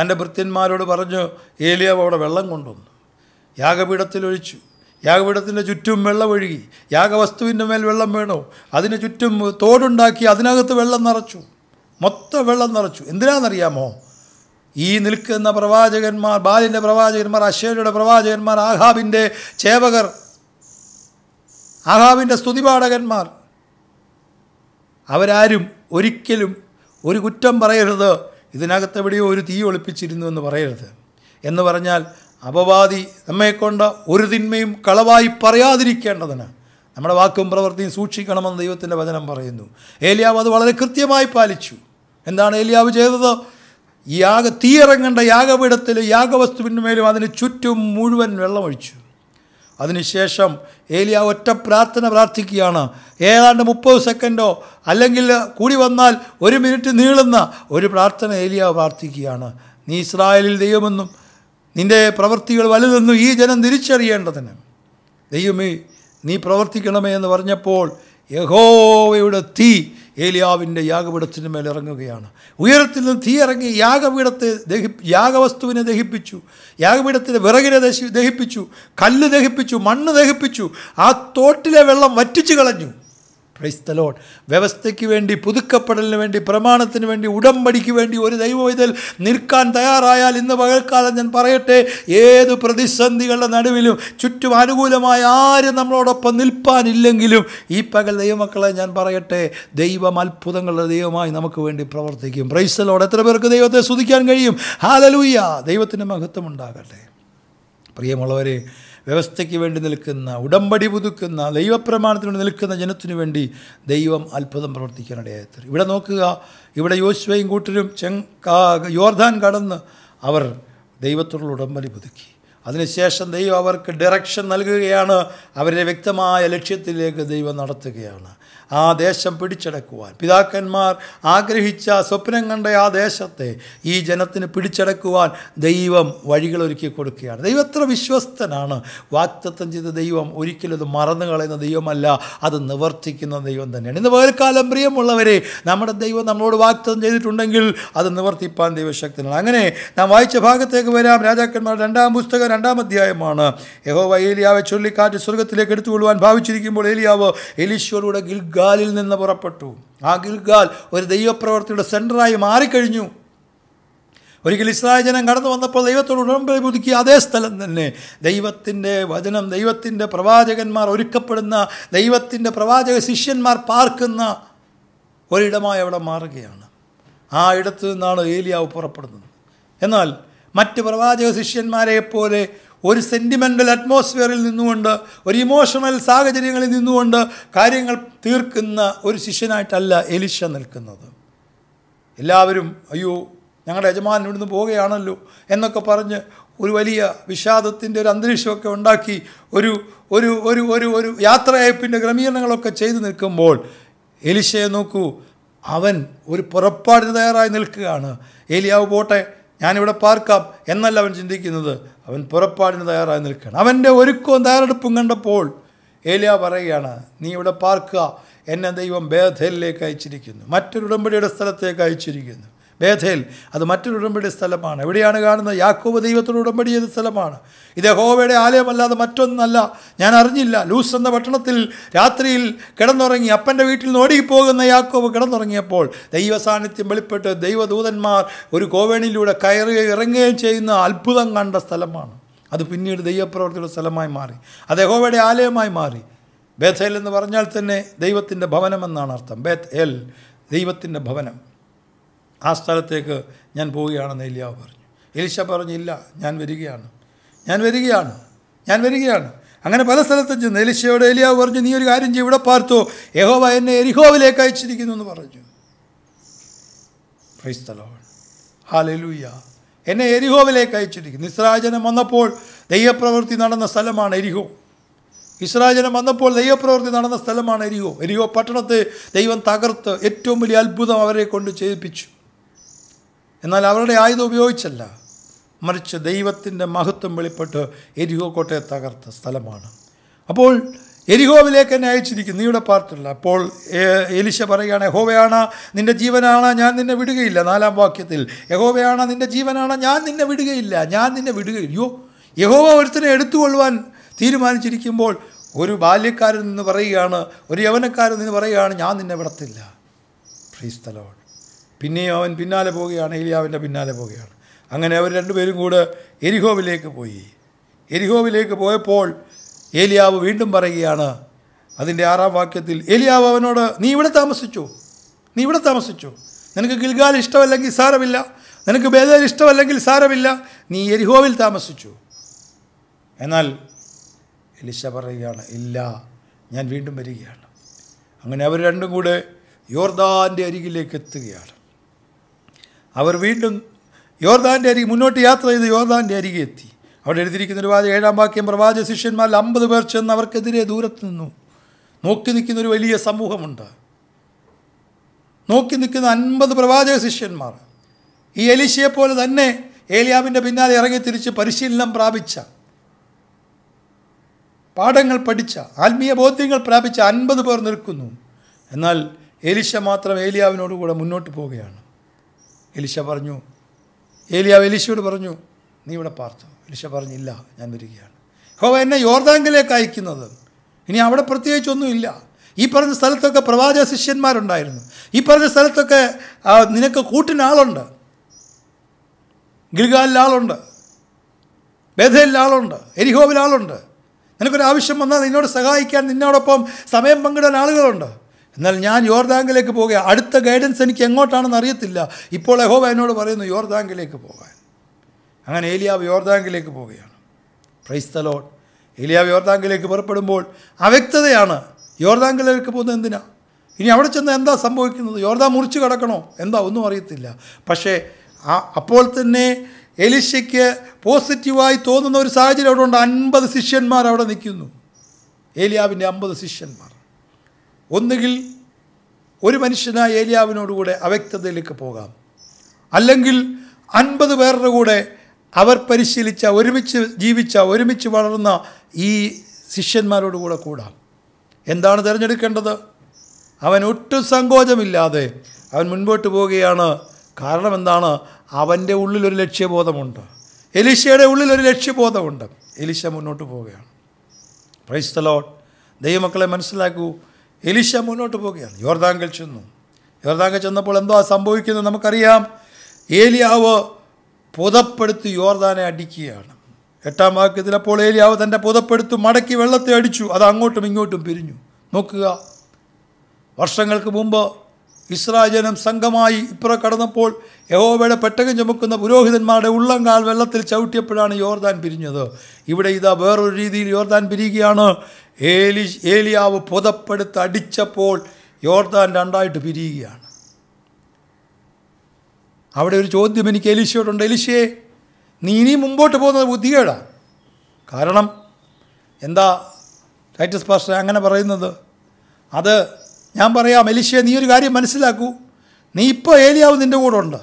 തന്റെ ഭൃത്യന്മാരോട് പറഞ്ഞു ഏലിയാവ് അവിടെ വെള്ളം കൊണ്ടുവന്നു. യാഗപീഠത്തിലൊഴിച്ചു യാഗപീഠത്തിന്റെ ചുറ്റും വെള്ളം ഒഴുകി. യാഗവസ്തുവിന്റെ മേൽ വെള്ളം വേണോ. അതിന് ചുറ്റും തോടുണ്ടാക്കി അതിനകത്ത് വെള്ളം നിറച്ചു. മൊത്തം വെള്ളം നിറച്ചു. എന്തിനാണെന്നറിയാമോ? ഈ നിൽക്കുന്ന പ്രവാചകന്മാർ ബാലിന്റെ പ്രവാചകന്മാർ അശേരയുടെ പ്രവാചകന്മാർ ആഹാബിന്റെ ചേവകർ ആഹാബിന്റെ സ്തുതിപാഠകന്മാർ അവരാരും ഒരിക്കലും ഒരു കുറ്റം പറയരുത്. ഇതിനകത്ത് എവിടെയോ ഒരു തീ ഒളിപ്പിച്ചിരുന്നു എന്ന് പറയരുത്. എന്ന് പറഞ്ഞാൽ അപവാദി നമ്മെക്കൊണ്ട് ഒരു തിന്മയും കളവായി പറയാതിരിക്കേണ്ടതിന് നമ്മുടെ വാക്കും പ്രവൃത്തിയും സൂക്ഷിക്കണമെന്ന് ദൈവത്തിന്റെ വചനം പറയുന്നു. ഏലിയാവ് അത് വളരെ കൃത്യമായി പാലിച്ചു. എന്താണ് ഏലിയാവ് ചെയ്തത്? യാഗ തീയിറങ്ങേണ്ട യാഗപീഠത്തിൽ യാഗവസ്തുവിന്റെ മേലും അതിന് ചുറ്റും മുഴുവൻ വെള്ളമൊഴിച്ചു. അതിനുശേഷം ഏലിയ ഒറ്റ പ്രാർത്ഥന പ്രാർത്ഥിക്കുകയാണ്. ഏതാണ്ട് മുപ്പത് സെക്കൻഡോ അല്ലെങ്കിൽ കൂടി വന്നാൽ ഒരു മിനിറ്റ് നീളുന്ന ഒരു പ്രാർത്ഥന ഏലിയ പ്രാർത്ഥിക്കുകയാണ്. നീ ഇസ്രായേലിൽ ദൈവമെന്നും നിന്റെ പ്രവൃത്തികൾ വലുതെന്നും ഈ ജനം തിരിച്ചറിയേണ്ടതിന്. ദൈവമേ നീ പ്രവർത്തിക്കണമേ എന്ന് പറഞ്ഞപ്പോൾ യഹോവയുടെ തീ ഏലിയാവിന്റെ യാഗപീഠത്തിന് മേൽ ഇറങ്ങുകയാണ്. ഉയരത്തിൽ നിന്ന് തീ ഇറങ്ങി യാഗപീഠത്തെ ദഹി യാഗവസ്തുവിനെ ദഹിപ്പിച്ചു. യാഗപീഠത്തിന്റെ വിറകിനെ ദഹിപ്പിച്ചു. കല്ല് ദഹിപ്പിച്ചു. മണ്ണ് ദഹിപ്പിച്ചു. ആ തോട്ടിലെ വെള്ളം വറ്റിച്ചു കളഞ്ഞു. ക്രൈസ്തലോൺ വ്യവസ്ഥയ്ക്ക് വേണ്ടി പുതുക്കപ്പെടലിന് വേണ്ടി പ്രമാണത്തിന് വേണ്ടി ഉടമ്പടിക്ക് വേണ്ടി ഒരു ദൈവവിധൽ നിൽക്കാൻ തയ്യാറായാൽ ഇന്ന് പകൽക്കാലം ഞാൻ പറയട്ടെ ഏത് പ്രതിസന്ധികളുടെ നടുവിലും ചുറ്റും അനുകൂലമായ ആരും നമ്മളോടൊപ്പം നിൽപ്പാനില്ലെങ്കിലും ഈ പകൽ ദൈവമക്കളെ ഞാൻ പറയട്ടെ ദൈവം അത്ഭുതങ്ങളുടെ ദൈവമായി നമുക്ക് വേണ്ടി പ്രവർത്തിക്കും. പ്രൈസ്തലോട് എത്ര പേർക്ക് ദൈവത്തെ സ്തുതിക്കാൻ കഴിയും? ഹാലലൂയ ദൈവത്തിന്റെ മഹത്വം ഉണ്ടാകട്ടെ. പ്രിയമുള്ളവരെ വ്യവസ്ഥയ്ക്ക് വേണ്ടി നിൽക്കുന്ന ഉടമ്പടി പുതുക്കുന്ന ദൈവപ്രമാണത്തിന് വേണ്ടി നിൽക്കുന്ന ജനത്തിനു വേണ്ടി ദൈവം അത്ഭുതം പ്രവർത്തിക്കാനിടയായി ഇവിടെ നോക്കുക ഇവിടെ യോശുവയും കൂട്ടരും ചെങ് യോർധാൻ കടന്ന് അവർ ദൈവത്തോടുള്ള ഉടമ്പടി പുതുക്കി. അതിനുശേഷം ദൈവം അവർക്ക് ഡയറക്ഷൻ നൽകുകയാണ്. അവരുടെ വ്യക്തമായ ലക്ഷ്യത്തിലേക്ക് ദൈവം നടത്തുകയാണ്. ആ ദേശം പിടിച്ചടക്കുവാൻ. പിതാക്കന്മാർ ആഗ്രഹിച്ച സ്വപ്നം കണ്ട ആ ദേശത്തെ ഈ ജനത്തിന് പിടിച്ചടക്കുവാൻ ദൈവം വഴികൾ ഒരുക്കി കൊടുക്കുകയാണ്. ദൈവം എത്ര വിശ്വസ്തനാണ്. വാക്തത്വം ചെയ്ത ദൈവം ഒരിക്കലും അത് മറന്നു കളയുന്ന ദൈവമല്ല അത് നിവർത്തിക്കുന്ന ദൈവം തന്നെയാണ്. ഇന്ന് പകൽക്കാലം പ്രിയമുള്ളവരെ നമ്മുടെ ദൈവം നമ്മളോട് വാക്തത്വം ചെയ്തിട്ടുണ്ടെങ്കിൽ അത് നിവർത്തിപ്പാൻ ദൈവശക്തനാണ്. അങ്ങനെ നാം വായിച്ച ഭാഗത്തേക്ക് വരാം. രാജാക്കന്മാർ രണ്ടാം പുസ്തകം രണ്ടാം അധ്യായമാണ്. യഹോവ ഏലിയാവെ ചൊല്ലിക്കാറ്റ് സ്വർഗത്തിലേക്ക് എടുത്തുകൊള്ളുവാൻ ഭാവിച്ചിരിക്കുമ്പോൾ ഏലിയാവ് എലീശോയുടെ ഗിൽഗാലിൽ നിന്ന് പുറപ്പെട്ടു. ആ ഗിൽഗാൽ ഒരു ദൈവപ്രവർത്തിയുടെ സെന്ററായി മാറിക്കഴിഞ്ഞു. ഒരിക്കൽ ഇസ്രായേൽ ജനം കടന്നു വന്നപ്പോൾ ദൈവത്തോട് ഉടമ്പടി പുതുക്കി അതേ സ്ഥലം തന്നെ. ദൈവത്തിന്റെ വചനം ദൈവത്തിന്റെ പ്രവാചകന്മാർ ഒരുക്കപ്പെടുന്ന ദൈവത്തിന്റെ പ്രവാചക ശിഷ്യന്മാർ പാർക്കുന്ന ഒരിടമായി അവിടെ മാറുകയാണ്. ആ ഇടത്തു നിന്നാണ് ഏലിയാവ് പുറപ്പെടുന്നത്. എന്നാൽ മറ്റ് പ്രവാചക ശിഷ്യന്മാരെ പോലെ ഒരു സെന്റിമെന്റൽ അറ്റ്മോസ്ഫിയറിൽ നിന്നുകൊണ്ട് ഒരു ഇമോഷണൽ സാഹചര്യങ്ങളിൽ നിന്നുകൊണ്ട് കാര്യങ്ങൾ തീർക്കുന്ന ഒരു ശിഷ്യനായിട്ടല്ല എലിശ നിൽക്കുന്നത്. എല്ലാവരും അയ്യോ ഞങ്ങളുടെ യജമാനൻ ഇവിടുന്ന് പോവുകയാണല്ലോ എന്നൊക്കെ പറഞ്ഞ് ഒരു വലിയ വിഷാദത്തിന്റെ ഒരു അന്തരീക്ഷമൊക്കെ ഉണ്ടാക്കി ഒരു ഒരു ഒരു ഒരു ഒരു യാത്രയപ്പിന്റെ ക്രമീകരണങ്ങളൊക്കെ ചെയ്തു നിൽക്കുമ്പോൾ എലിശയെ നോക്കൂ അവൻ ഒരു പുറപ്പാടിന് തയ്യാറായി നിൽക്കുകയാണ്. ഏലിയാവ് പോട്ടെ ഞാനിവിടെ പാർക്കാം എന്നല്ല അവൻ ചിന്തിക്കുന്നത്. അവൻ പുറപ്പാടിന് തയ്യാറായി നിൽക്കുകയാണ്. അവന്റെ ഒരുക്കവും തയ്യാറെടുപ്പും കണ്ടപ്പോൾ ഏലിയ പറയുകയാണ് നീ ഇവിടെ പാർക്കുക. എന്നെ ദൈവം ബേധയിലേക്ക് അയച്ചിരിക്കുന്നു. മറ്റൊരു ഉടമ്പടിയുടെ സ്ഥലത്തേക്ക് അയച്ചിരിക്കുന്നു. ബേധേൽ അത് മറ്റൊരു ഉടമ്പടി സ്ഥലമാണ്. എവിടെയാണ് കാണുന്നത്? യാക്കോബ് ദൈവത്തോട് ഉടമ്പടി ചെയ്ത സ്ഥലമാണ്. ഇത് ഹോവയുടെ ആലയമല്ലാതെ മറ്റൊന്നല്ല. ഞാൻ അറിഞ്ഞില്ല. ലൂസ് എന്ന പട്ടണത്തിൽ രാത്രിയിൽ കിടന്നുറങ്ങി അപ്പന്റെ വീട്ടിൽ നിന്ന് ഓടിപ്പോകുന്ന യാക്കോബ് കിടന്നുറങ്ങിയപ്പോൾ ദൈവ സാന്നിധ്യം വെളിപ്പെട്ട് ദൈവദൂതന്മാർ ഒരു കോവേണിയിലൂടെ കയറുകയും ഇറങ്ങുകയും ചെയ്യുന്ന അത്ഭുതം കണ്ട സ്ഥലമാണ്. അത് പിന്നീട് ദൈവപ്രവർത്തിയുടെ സ്ഥലമായി മാറി. അത് യഹോവയുടെ ആലയമായി മാറി. ബേഥേൽ എന്ന് പറഞ്ഞാൽ തന്നെ ദൈവത്തിന്റെ ഭവനമെന്നാണ് അർത്ഥം. ബേത്ത് എൽ ദൈവത്തിന്റെ ഭവനം. ആ സ്ഥലത്തേക്ക് ഞാൻ പോവുകയാണെന്ന് എലിയാവ് പറഞ്ഞു. എലിശ പറഞ്ഞില്ല ഞാൻ വരികയാണ്. ഞാൻ വരികയാണ് ഞാൻ വരികയാണ്. അങ്ങനെ പല സ്ഥലത്തും ചെന്ന് എലിശയോട് എലിയാവ് പറഞ്ഞു നീ ഒരു കാര്യം ചെയ്യും ഇവിടെ പാർത്തോ. യഹോവ എന്നെ എരിഹോവിലേക്ക് അയച്ചിരിക്കുന്നു എന്ന് പറഞ്ഞു. ക്രൈസ്തലോൺ ഹാലലൂയ എന്നെ എരിഹോവിലേക്ക് അയച്ചിരിക്കുന്നു. ഇസ്രാജനം വന്നപ്പോൾ ദൈവപ്രവൃത്തി നടന്ന സ്ഥലമാണ് എരിഹോ. ഇസ്രാജനം വന്നപ്പോൾ ദൈവപ്രവൃത്തി നടന്ന സ്ഥലമാണ് എരിഹോ. എരിഹോ പട്ടണത്തെ ദൈവം തകർത്ത് ഏറ്റവും വലിയ അത്ഭുതം അവരെ കൊണ്ട് ചെയ്യിപ്പിച്ചു. എന്നാൽ അവരുടെ ആയുധം ഉപയോഗിച്ചല്ല. മറിച്ച് ദൈവത്തിന്റെ മഹത്വം വെളിപ്പെട്ട് എരിഹോ കോട്ടയെ തകർത്ത സ്ഥലമാണ്. അപ്പോൾ എരിഹോവിലേക്ക് എന്നെ അയച്ചിരിക്കുന്നു. നീയുടെ പാർട്ടില്ല അപ്പോൾ എലിശ പറയുകയാണ് യഹോവയാണ് നിന്റെ ജീവനാണ് ഞാൻ നിന്നെ വിടുകയില്ല. നാലാം വാക്യത്തിൽ യഹോവയാണ് നിന്റെ ജീവനാണ് ഞാൻ നിന്നെ വിടുകയില്ല ഞാൻ നിന്നെ വിടുകയില്ല. യോ യഹോവ ഒരുത്തിനെ എടുത്തുകൊള്ളുവാൻ തീരുമാനിച്ചിരിക്കുമ്പോൾ ഒരു ബാല്യക്കാരൻ നിന്ന് പറയുകയാണ് ഒരു യവനക്കാരൻ നിന്ന് പറയുകയാണ് ഞാൻ നിന്നെ വിടത്തില്ല. ഫ്രീസ്തലോൺ പിന്നെയും അവൻ പിന്നാലെ പോവുകയാണ് ഏലിയാവിന്റെ പിന്നാലെ പോവുകയാണ്. അങ്ങനെ അവർ രണ്ടുപേരും കൂടെ എരിഹോവിലേക്ക് പോയി. എരിഹോവിലേക്ക് പോയപ്പോൾ ഏലിയാവ് വീണ്ടും പറയുകയാണ് അതിന്റെ ആറാം വാക്യത്തിൽ ഏലിയാവ് അവനോട് നീ ഇവിടെ താമസിച്ചു നീ ഇവിടെ താമസിച്ചു. നിനക്ക് ഗിൽഗാൽ ഇഷ്ടമല്ലെങ്കിൽ സാരമില്ല നിനക്ക് ബേദൽ ഇഷ്ടമല്ലെങ്കിൽ സാരമില്ല നീ എരിഹോവിൽ താമസിച്ചു. എന്നാൽ എലിശ പറയുകയാണ് ഇല്ല ഞാൻ വീണ്ടും വരികയാണ്. അങ്ങനെ അവർ രണ്ടും കൂടെ യോർദാന്റെ അരികിലേക്ക് എത്തുകയാണ്. അവർ വീണ്ടും യോർദാന്റെ അരികെ മുന്നോട്ട് യാത്ര ചെയ്ത് യോർദാന്റെ അരികെ എത്തി. അവിടെ എഴുതിയിരിക്കുന്ന ഒരു വാചക ഏഴാം വാക്യം പ്രവാചക ശിഷ്യന്മാരിൽ അമ്പത് പേർ ചെന്ന് അവർക്കെതിരെ ദൂരത്ത് നിന്നു. നോക്കി നിൽക്കുന്ന ഒരു വലിയ സമൂഹമുണ്ട്. നോക്കി നിൽക്കുന്ന അൻപത് പ്രവാചക ശിഷ്യന്മാർ. ഈ എലിശയെ പോലെ തന്നെ ഏലിയാവിന്റെ പിന്നാലെ ഇറങ്ങി തിരിച്ച് പരിശീലനം പ്രാപിച്ച പാഠങ്ങൾ പഠിച്ച ആത്മീയ ബോധ്യങ്ങൾ പ്രാപിച്ച അൻപത് പേർ നിൽക്കുന്നു. എന്നാൽ എലിശ മാത്രം ഏലിയാവിനോടുകൂടെ മുന്നോട്ട് പോവുകയാണ്. എലിശ പറഞ്ഞു ഏലിയാവ് എലിശയോട് പറഞ്ഞു നീ ഇവിടെ പാർത്തു. എലിശ പറഞ്ഞില്ല ഞാൻ വരികയാണ്. ഹോവ എന്നെ യോർദാങ്കിലേക്ക് അയക്കുന്നത്. ഇനി അവിടെ പ്രത്യേകിച്ചൊന്നുമില്ല ഈ പറഞ്ഞ സ്ഥലത്തൊക്കെ പ്രവാചക ശിഷ്യന്മാരുണ്ടായിരുന്നു. ഈ പറഞ്ഞ സ്ഥലത്തൊക്കെ നിനക്ക് കൂട്ടിന് ആളുണ്ട്. ഗിൽഗാലിൽ ആളുണ്ട്. ബേധയിൽ ആളുണ്ട്. എരിഹോവിൽ ആളുണ്ട്. നിനക്കൊരു ആവശ്യം വന്നാൽ നിന്നോട് സഹായിക്കാൻ നിന്നോടൊപ്പം സമയം പങ്കിടാൻ ആളുകളുണ്ട്. എന്നാൽ ഞാൻ യോർദാങ്കിലേക്ക് പോകുക അടുത്ത ഗൈഡൻസ് എനിക്ക് എങ്ങോട്ടാണെന്ന് അറിയത്തില്ല. ഇപ്പോൾ യഹോവ എന്നോട് പറയുന്നു യോർദാങ്കിലേക്ക് പോകാൻ. അങ്ങനെ ഏലിയാവ് യോർദാങ്കിലേക്ക് പോവുകയാണ്. ക്രൈസ്തലോൺ ഏലിയാവ് യോർദാങ്കിലേക്ക് പുറപ്പെടുമ്പോൾ അവ്യക്തതയാണ്. യോർദാങ്കിലേക്ക് പോകുന്നത് എന്തിനാ? ഇനി അവിടെ ചെന്ന് എന്താ സംഭവിക്കുന്നത്? യോർദാ മുറിച്ച് കിടക്കണോ? എന്താ? ഒന്നും അറിയത്തില്ല. പക്ഷേ ആ അപ്പോൾ തന്നെ എലിശയ്ക്ക് പോസിറ്റീവായി തോന്നുന്ന ഒരു സാഹചര്യം അവിടെ ഉണ്ട്. അൻപത് ശിഷ്യന്മാർ അവിടെ നിൽക്കുന്നു. ഏലിയാവിന്റെ അമ്പത് ശിഷ്യന്മാർ. ഒന്നുകിൽ ഒരു മനുഷ്യനായ ഏലിയാവിനോടുകൂടെ അവ്യക്തതയിലേക്ക് പോകാം. അല്ലെങ്കിൽ അൻപത് പേരുടെ കൂടെ അവർ പരിശീലിച്ച ഒരുമിച്ച് ജീവിച്ച ഒരുമിച്ച് വളർന്ന ഈ ശിഷ്യന്മാരോട് കൂടെ. എന്താണ് തിരഞ്ഞെടുക്കേണ്ടത്? അവൻ ഒട്ടും സങ്കോചമില്ലാതെ അവൻ മുൻപോട്ട് പോവുകയാണ്. കാരണം എന്താണ് അവന്റെ ഉള്ളിലൊരു ലക്ഷ്യബോധമുണ്ട്. എലിശയുടെ ഉള്ളിലൊരു ലക്ഷ്യബോധമുണ്ട്. എലിശ മുന്നോട്ട് പോവുകയാണ്. പ്രൈസ് ദൈവമക്കളെ മനസ്സിലാക്കൂ എലിശ മുന്നോട്ട് പോവുകയാണ് യോർദാങ്കൽ ചെന്നു. യോർദാങ്കൽ ചെന്നപ്പോൾ എന്തോ സംഭവിക്കുന്നത് നമുക്കറിയാം. ഏലിയാവ് പുതപ്പെടുത്ത് യോർദാനെ അടിക്കുകയാണ്. എട്ടാം വാക്യത്തിൽ അപ്പോൾ ഏലിയാവ് തന്റെ പുതപ്പെടുത്ത് മടക്കി വെള്ളത്തെ അടിച്ചു. അത് അങ്ങോട്ടും ഇങ്ങോട്ടും പിരിഞ്ഞു. നോക്കുക. വർഷങ്ങൾക്ക് മുമ്പ് ഇസ്രാജനം സംഘമായി ഇപ്പുറം കടന്നപ്പോൾ യഹോബയുടെ പെട്ടകം ചുമക്കുന്ന പുരോഹിതന്മാരുടെ ഉള്ളങ്കാൽ വെള്ളത്തിൽ ചവിട്ടിയപ്പോഴാണ് യോർദാൻ പിരിഞ്ഞത്. ഇവിടെ ഇതാ വേറൊരു രീതിയിൽ യോർദാൻ പിരിയുകയാണ്. ഏലി ഏലിയാവ് പുതപ്പെടുത്ത് അടിച്ചപ്പോൾ യോർദാൻ രണ്ടായിട്ട് പിരിയുകയാണ്. അവിടെ ഒരു ചോദ്യം എനിക്ക് എലിശയോടുണ്ട് എലിശയെ നീ ഇനി മുമ്പോട്ട് പോകുന്നത് ബുദ്ധികേടാണ് കാരണം എന്താ ടൈറ്റസ് പാസ്റ്റർ അങ്ങനെ പറയുന്നത്? അത് ഞാൻ പറയാം എലിശയെ നീ ഒരു കാര്യം മനസ്സിലാക്കൂ. നീ ഇപ്പോൾ ഏലിയാവ് നിന്റെ കൂടെ ഉണ്ട്.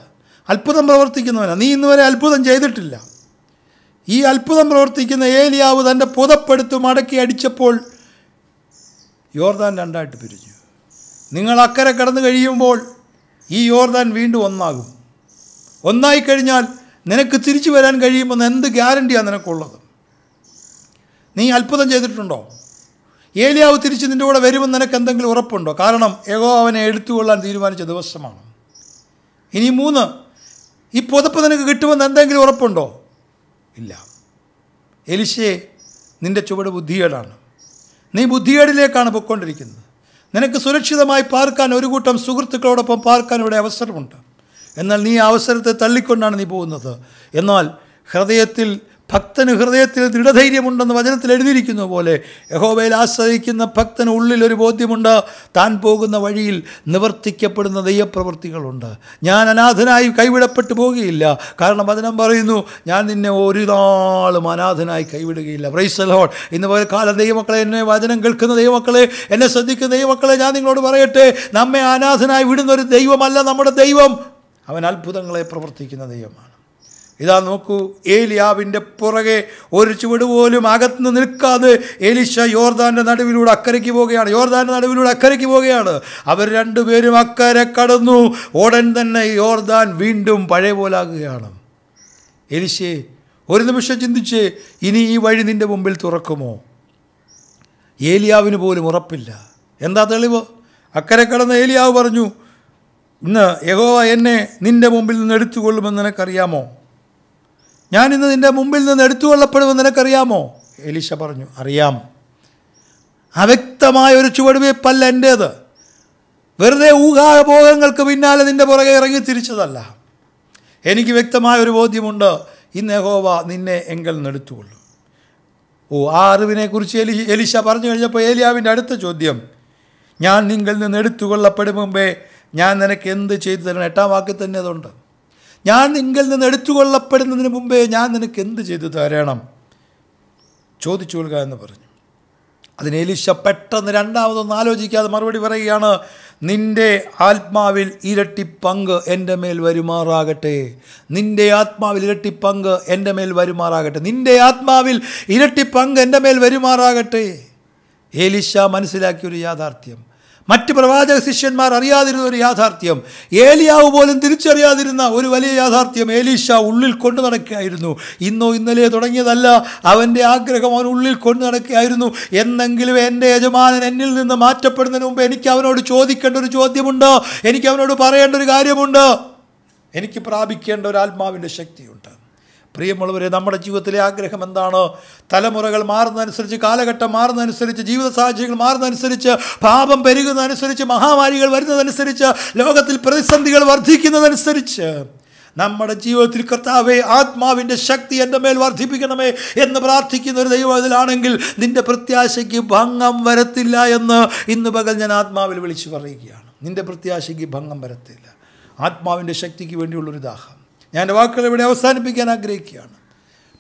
അത്ഭുതം പ്രവർത്തിക്കുന്നവനാണ് നീ ഇന്നുവരെ അത്ഭുതം ചെയ്തിട്ടില്ല. ഈ അത്ഭുതം പ്രവർത്തിക്കുന്ന ഏലിയാവ് തന്റെ പുതപ്പെടുത്ത് മടക്കി അടിച്ചപ്പോൾ യോർദാൻ രണ്ടായിട്ട് പിരിഞ്ഞു. നിങ്ങൾ അക്കരെ കടന്നു കഴിയുമ്പോൾ ഈ യോർദാൻ വീണ്ടും ഒന്നാകും. ഒന്നായി കഴിഞ്ഞാൽ നിനക്ക് തിരിച്ചു വരാൻ കഴിയുമെന്ന് എന്ത് ഗ്യാരണ്ടിയാണ് നിനക്കുള്ളത്? നീ അത്ഭുതം ചെയ്തിട്ടുണ്ടോ? ഏലിയാവ് തിരിച്ച് നിന്റെ കൂടെ വരുമെന്ന് നിനക്ക് എന്തെങ്കിലും ഉറപ്പുണ്ടോ? കാരണം ഏകോ അവനെ എടുത്തുകൊള്ളാൻ തീരുമാനിച്ച ദിവസമാണ്. ഇനി മൂന്ന് ഈ പുതപ്പ് നിനക്ക് കിട്ടുമെന്ന് എന്തെങ്കിലും ഉറപ്പുണ്ടോ? ഇല്ല. എലിശയെ നിന്റെ ചുവട് ബുദ്ധികേടാണ്. നീ ബുദ്ധികേടിലേക്കാണ് പൊയ്ക്കൊണ്ടിരിക്കുന്നത്. നിനക്ക് സുരക്ഷിതമായി പാർക്കാൻ ഒരു കൂട്ടം സുഹൃത്തുക്കളോടൊപ്പം പാർക്കാൻ ഇവിടെ അവസരമുണ്ട്. എന്നാൽ നീ ആ അവസരത്തെ തള്ളിക്കൊണ്ടാണ് നീ പോകുന്നത്. എന്നാൽ ഹൃദയത്തിൽ ഭക്തന് ഹൃദയത്തിൽ ദൃഢധൈര്യമുണ്ടെന്ന് വചനത്തിൽ എഴുതിയിരിക്കുന്ന പോലെ യഹോബയിൽ ആശ്രയിക്കുന്ന ഭക്തന് ഉള്ളിൽ ഒരു ബോധ്യമുണ്ട്. താൻ പോകുന്ന വഴിയിൽ നിവർത്തിക്കപ്പെടുന്ന ദൈവപ്രവൃത്തികളുണ്ട്. ഞാൻ അനാഥനായി കൈവിടപ്പെട്ടു പോകുകയില്ല കാരണം വചനം പറയുന്നു ഞാൻ നിന്നെ ഒരു നാളും അനാഥനായി കൈവിടുകയില്ല. പ്രൈസലോൺ ഇന്ന് കാലം ദൈവമക്കളെ എന്നെ വചനം കേൾക്കുന്ന ദൈവമക്കളെ എന്നെ ശ്രദ്ധിക്കുന്ന ദൈവമക്കളെ ഞാൻ നിങ്ങളോട് പറയട്ടെ. നമ്മെ അനാഥനായി വിടുന്ന ഒരു ദൈവമല്ല നമ്മുടെ ദൈവം. അവൻ അത്ഭുതങ്ങളെ പ്രവർത്തിക്കുന്ന ദൈവമാണ്. ഇതാ നോക്കൂ ഏലിയാവിന്റെ പുറകെ ഒരു ചുവട് പോലും അകത്തുനിന്ന് നിൽക്കാതെ ഏലിഷ യോർദാന്റെ നടുവിലൂടെ അക്കരയ്ക്ക് പോവുകയാണ്. യോർദാന്റെ നടുവിലൂടെ അക്കരയ്ക്ക് പോവുകയാണ്. അവർ രണ്ടുപേരും അക്കരെ കടന്നു. ഉടൻ തന്നെ യോർദാൻ വീണ്ടും പഴയ പോലാകുകയാണ് എലിശേ ഒരു നിമിഷം ചിന്തിച്ച് ഇനി ഈ വഴി നിന്റെ മുമ്പിൽ തുറക്കുമോ? ഏലിയാവിന് പോലും ഉറപ്പില്ല. എന്താ തെളിവ്? അക്കരെ കടന്ന ഏലിയാവ് പറഞ്ഞു ഇന്ന് യഹോവ എന്നെ നിന്റെ മുമ്പിൽ നിന്ന് എടുത്തുകൊള്ളുമെന്ന് നിനക്കറിയാമോ? ഞാൻ ഇന്ന് നിന്റെ മുമ്പിൽ നിന്ന് എടുത്തുകൊള്ളപ്പെടുമെന്ന് നിനക്കറിയാമോ? എലിശ പറഞ്ഞു അറിയാം. അവ്യക്തമായ ഒരു ചുവടുവയ്പ്പല്ല എന്റേത് വെറുതെ ഊഹാഭോഗങ്ങൾക്ക് പിന്നാലെ നിന്റെ പുറകെ ഇറങ്ങി തിരിച്ചതല്ല. എനിക്ക് വ്യക്തമായ ഒരു ബോധ്യമുണ്ട്. ഇന്ന് ഹോവ നിന്നെ എങ്കിൽ നിന്നെടുത്തുകൊള്ളു ഓ ആ അറിവിനെക്കുറിച്ച് എലി എലിശ പറഞ്ഞു കഴിഞ്ഞപ്പോൾ ഏലിയാവിന്റെ അടുത്ത ചോദ്യം ഞാൻ നിങ്ങളിൽ നിന്ന് എടുത്തുകൊള്ളപ്പെടും മുമ്പേ ഞാൻ നിനക്ക് എന്ത് ചെയ്തു തരണം? എട്ടാം വാക്കിൽ തന്നെ അതുണ്ട്. ഞാൻ നിങ്ങളിൽ നിന്ന് എടുത്തുകൊള്ളപ്പെടുന്നതിന് മുമ്പേ ഞാൻ നിനക്ക് എന്ത് ചെയ്തു തരണം? ചോദിച്ചു കൊള്ളുക എന്ന് പറഞ്ഞു. അതിന് എലിശ പെട്ടെന്ന് രണ്ടാമതൊന്നും ആലോചിക്കാതെ മറുപടി പറയുകയാണ് നിന്റെ ആത്മാവിൽ ഇരട്ടി പങ്ക് എന്റെ മേൽ വരുമാറാകട്ടെ. നിന്റെ ആത്മാവിൽ ഇരട്ടി പങ്ക് എന്റെ മേൽ വരുമാറാകട്ടെ. നിന്റെ ആത്മാവിൽ ഇരട്ടി പങ്ക് എന്റെ മേൽ വരുമാറാകട്ടെ. ഏലിശ മനസ്സിലാക്കിയൊരു യാഥാർത്ഥ്യം. മറ്റ് പ്രവാചക ശിഷ്യന്മാർ അറിയാതിരുന്ന ഒരു യാഥാർത്ഥ്യം. ഏലിയാവ് പോലും തിരിച്ചറിയാതിരുന്ന ഒരു വലിയ യാഥാർത്ഥ്യം ഏലീഷ ഉള്ളിൽ കൊണ്ടു നടക്കുകയായിരുന്നു. ഇന്നോ ഇന്നലെ തുടങ്ങിയതല്ല. അവന്റെ ആഗ്രഹം അവൻ ഉള്ളിൽ കൊണ്ടു നടക്കുകയായിരുന്നു. എന്നെങ്കിലും എന്റെ യജമാനൻ എന്നിൽ നിന്ന് മാറ്റപ്പെടുന്നതിന് മുമ്പ് എനിക്ക് അവനോട് ചോദിക്കേണ്ട ഒരു ചോദ്യമുണ്ട്. എനിക്ക് അവനോട് പറയേണ്ട ഒരു കാര്യമുണ്ട്. എനിക്ക് പ്രാപിക്കേണ്ട ഒരു ആത്മാവിന്റെ ശക്തിയുണ്ട്. പ്രിയമുള്ളവരെ നമ്മുടെ ജീവിതത്തിലെ ആഗ്രഹം എന്താണ്? തലമുറകൾ മാറുന്നതനുസരിച്ച് കാലഘട്ടം മാറുന്നതനുസരിച്ച് ജീവിത സാഹചര്യങ്ങൾ മാറുന്നതനുസരിച്ച് പാപം പെരുകുന്നതനുസരിച്ച് മഹാമാരികൾ വരുന്നതനുസരിച്ച് ലോകത്തിൽ പ്രതിസന്ധികൾ വർദ്ധിക്കുന്നതനുസരിച്ച് നമ്മുടെ ജീവിതത്തിൽ കർത്താവെ ആത്മാവിന്റെ ശക്തി എന്റെ മേൽ വർദ്ധിപ്പിക്കണമേ എന്ന് പ്രാർത്ഥിക്കുന്ന ഒരു ദൈവത്തിലാണെങ്കിൽ നിന്റെ പ്രത്യാശയ്ക്ക് ഭംഗം വരത്തില്ല എന്ന് ഇന്ന് പകൽ ഞാൻ ആത്മാവിൽ വിളിച്ചു പറയുകയാണ്. നിന്റെ പ്രത്യാശയ്ക്ക് ഭംഗം വരത്തില്ല. ആത്മാവിന്റെ ശക്തിക്ക് വേണ്ടിയുള്ളൊരു ദാഹം. ഞാൻ വാക്കുകൾ ഇവിടെ അവസാനിപ്പിക്കാൻ ആഗ്രഹിക്കുകയാണ്.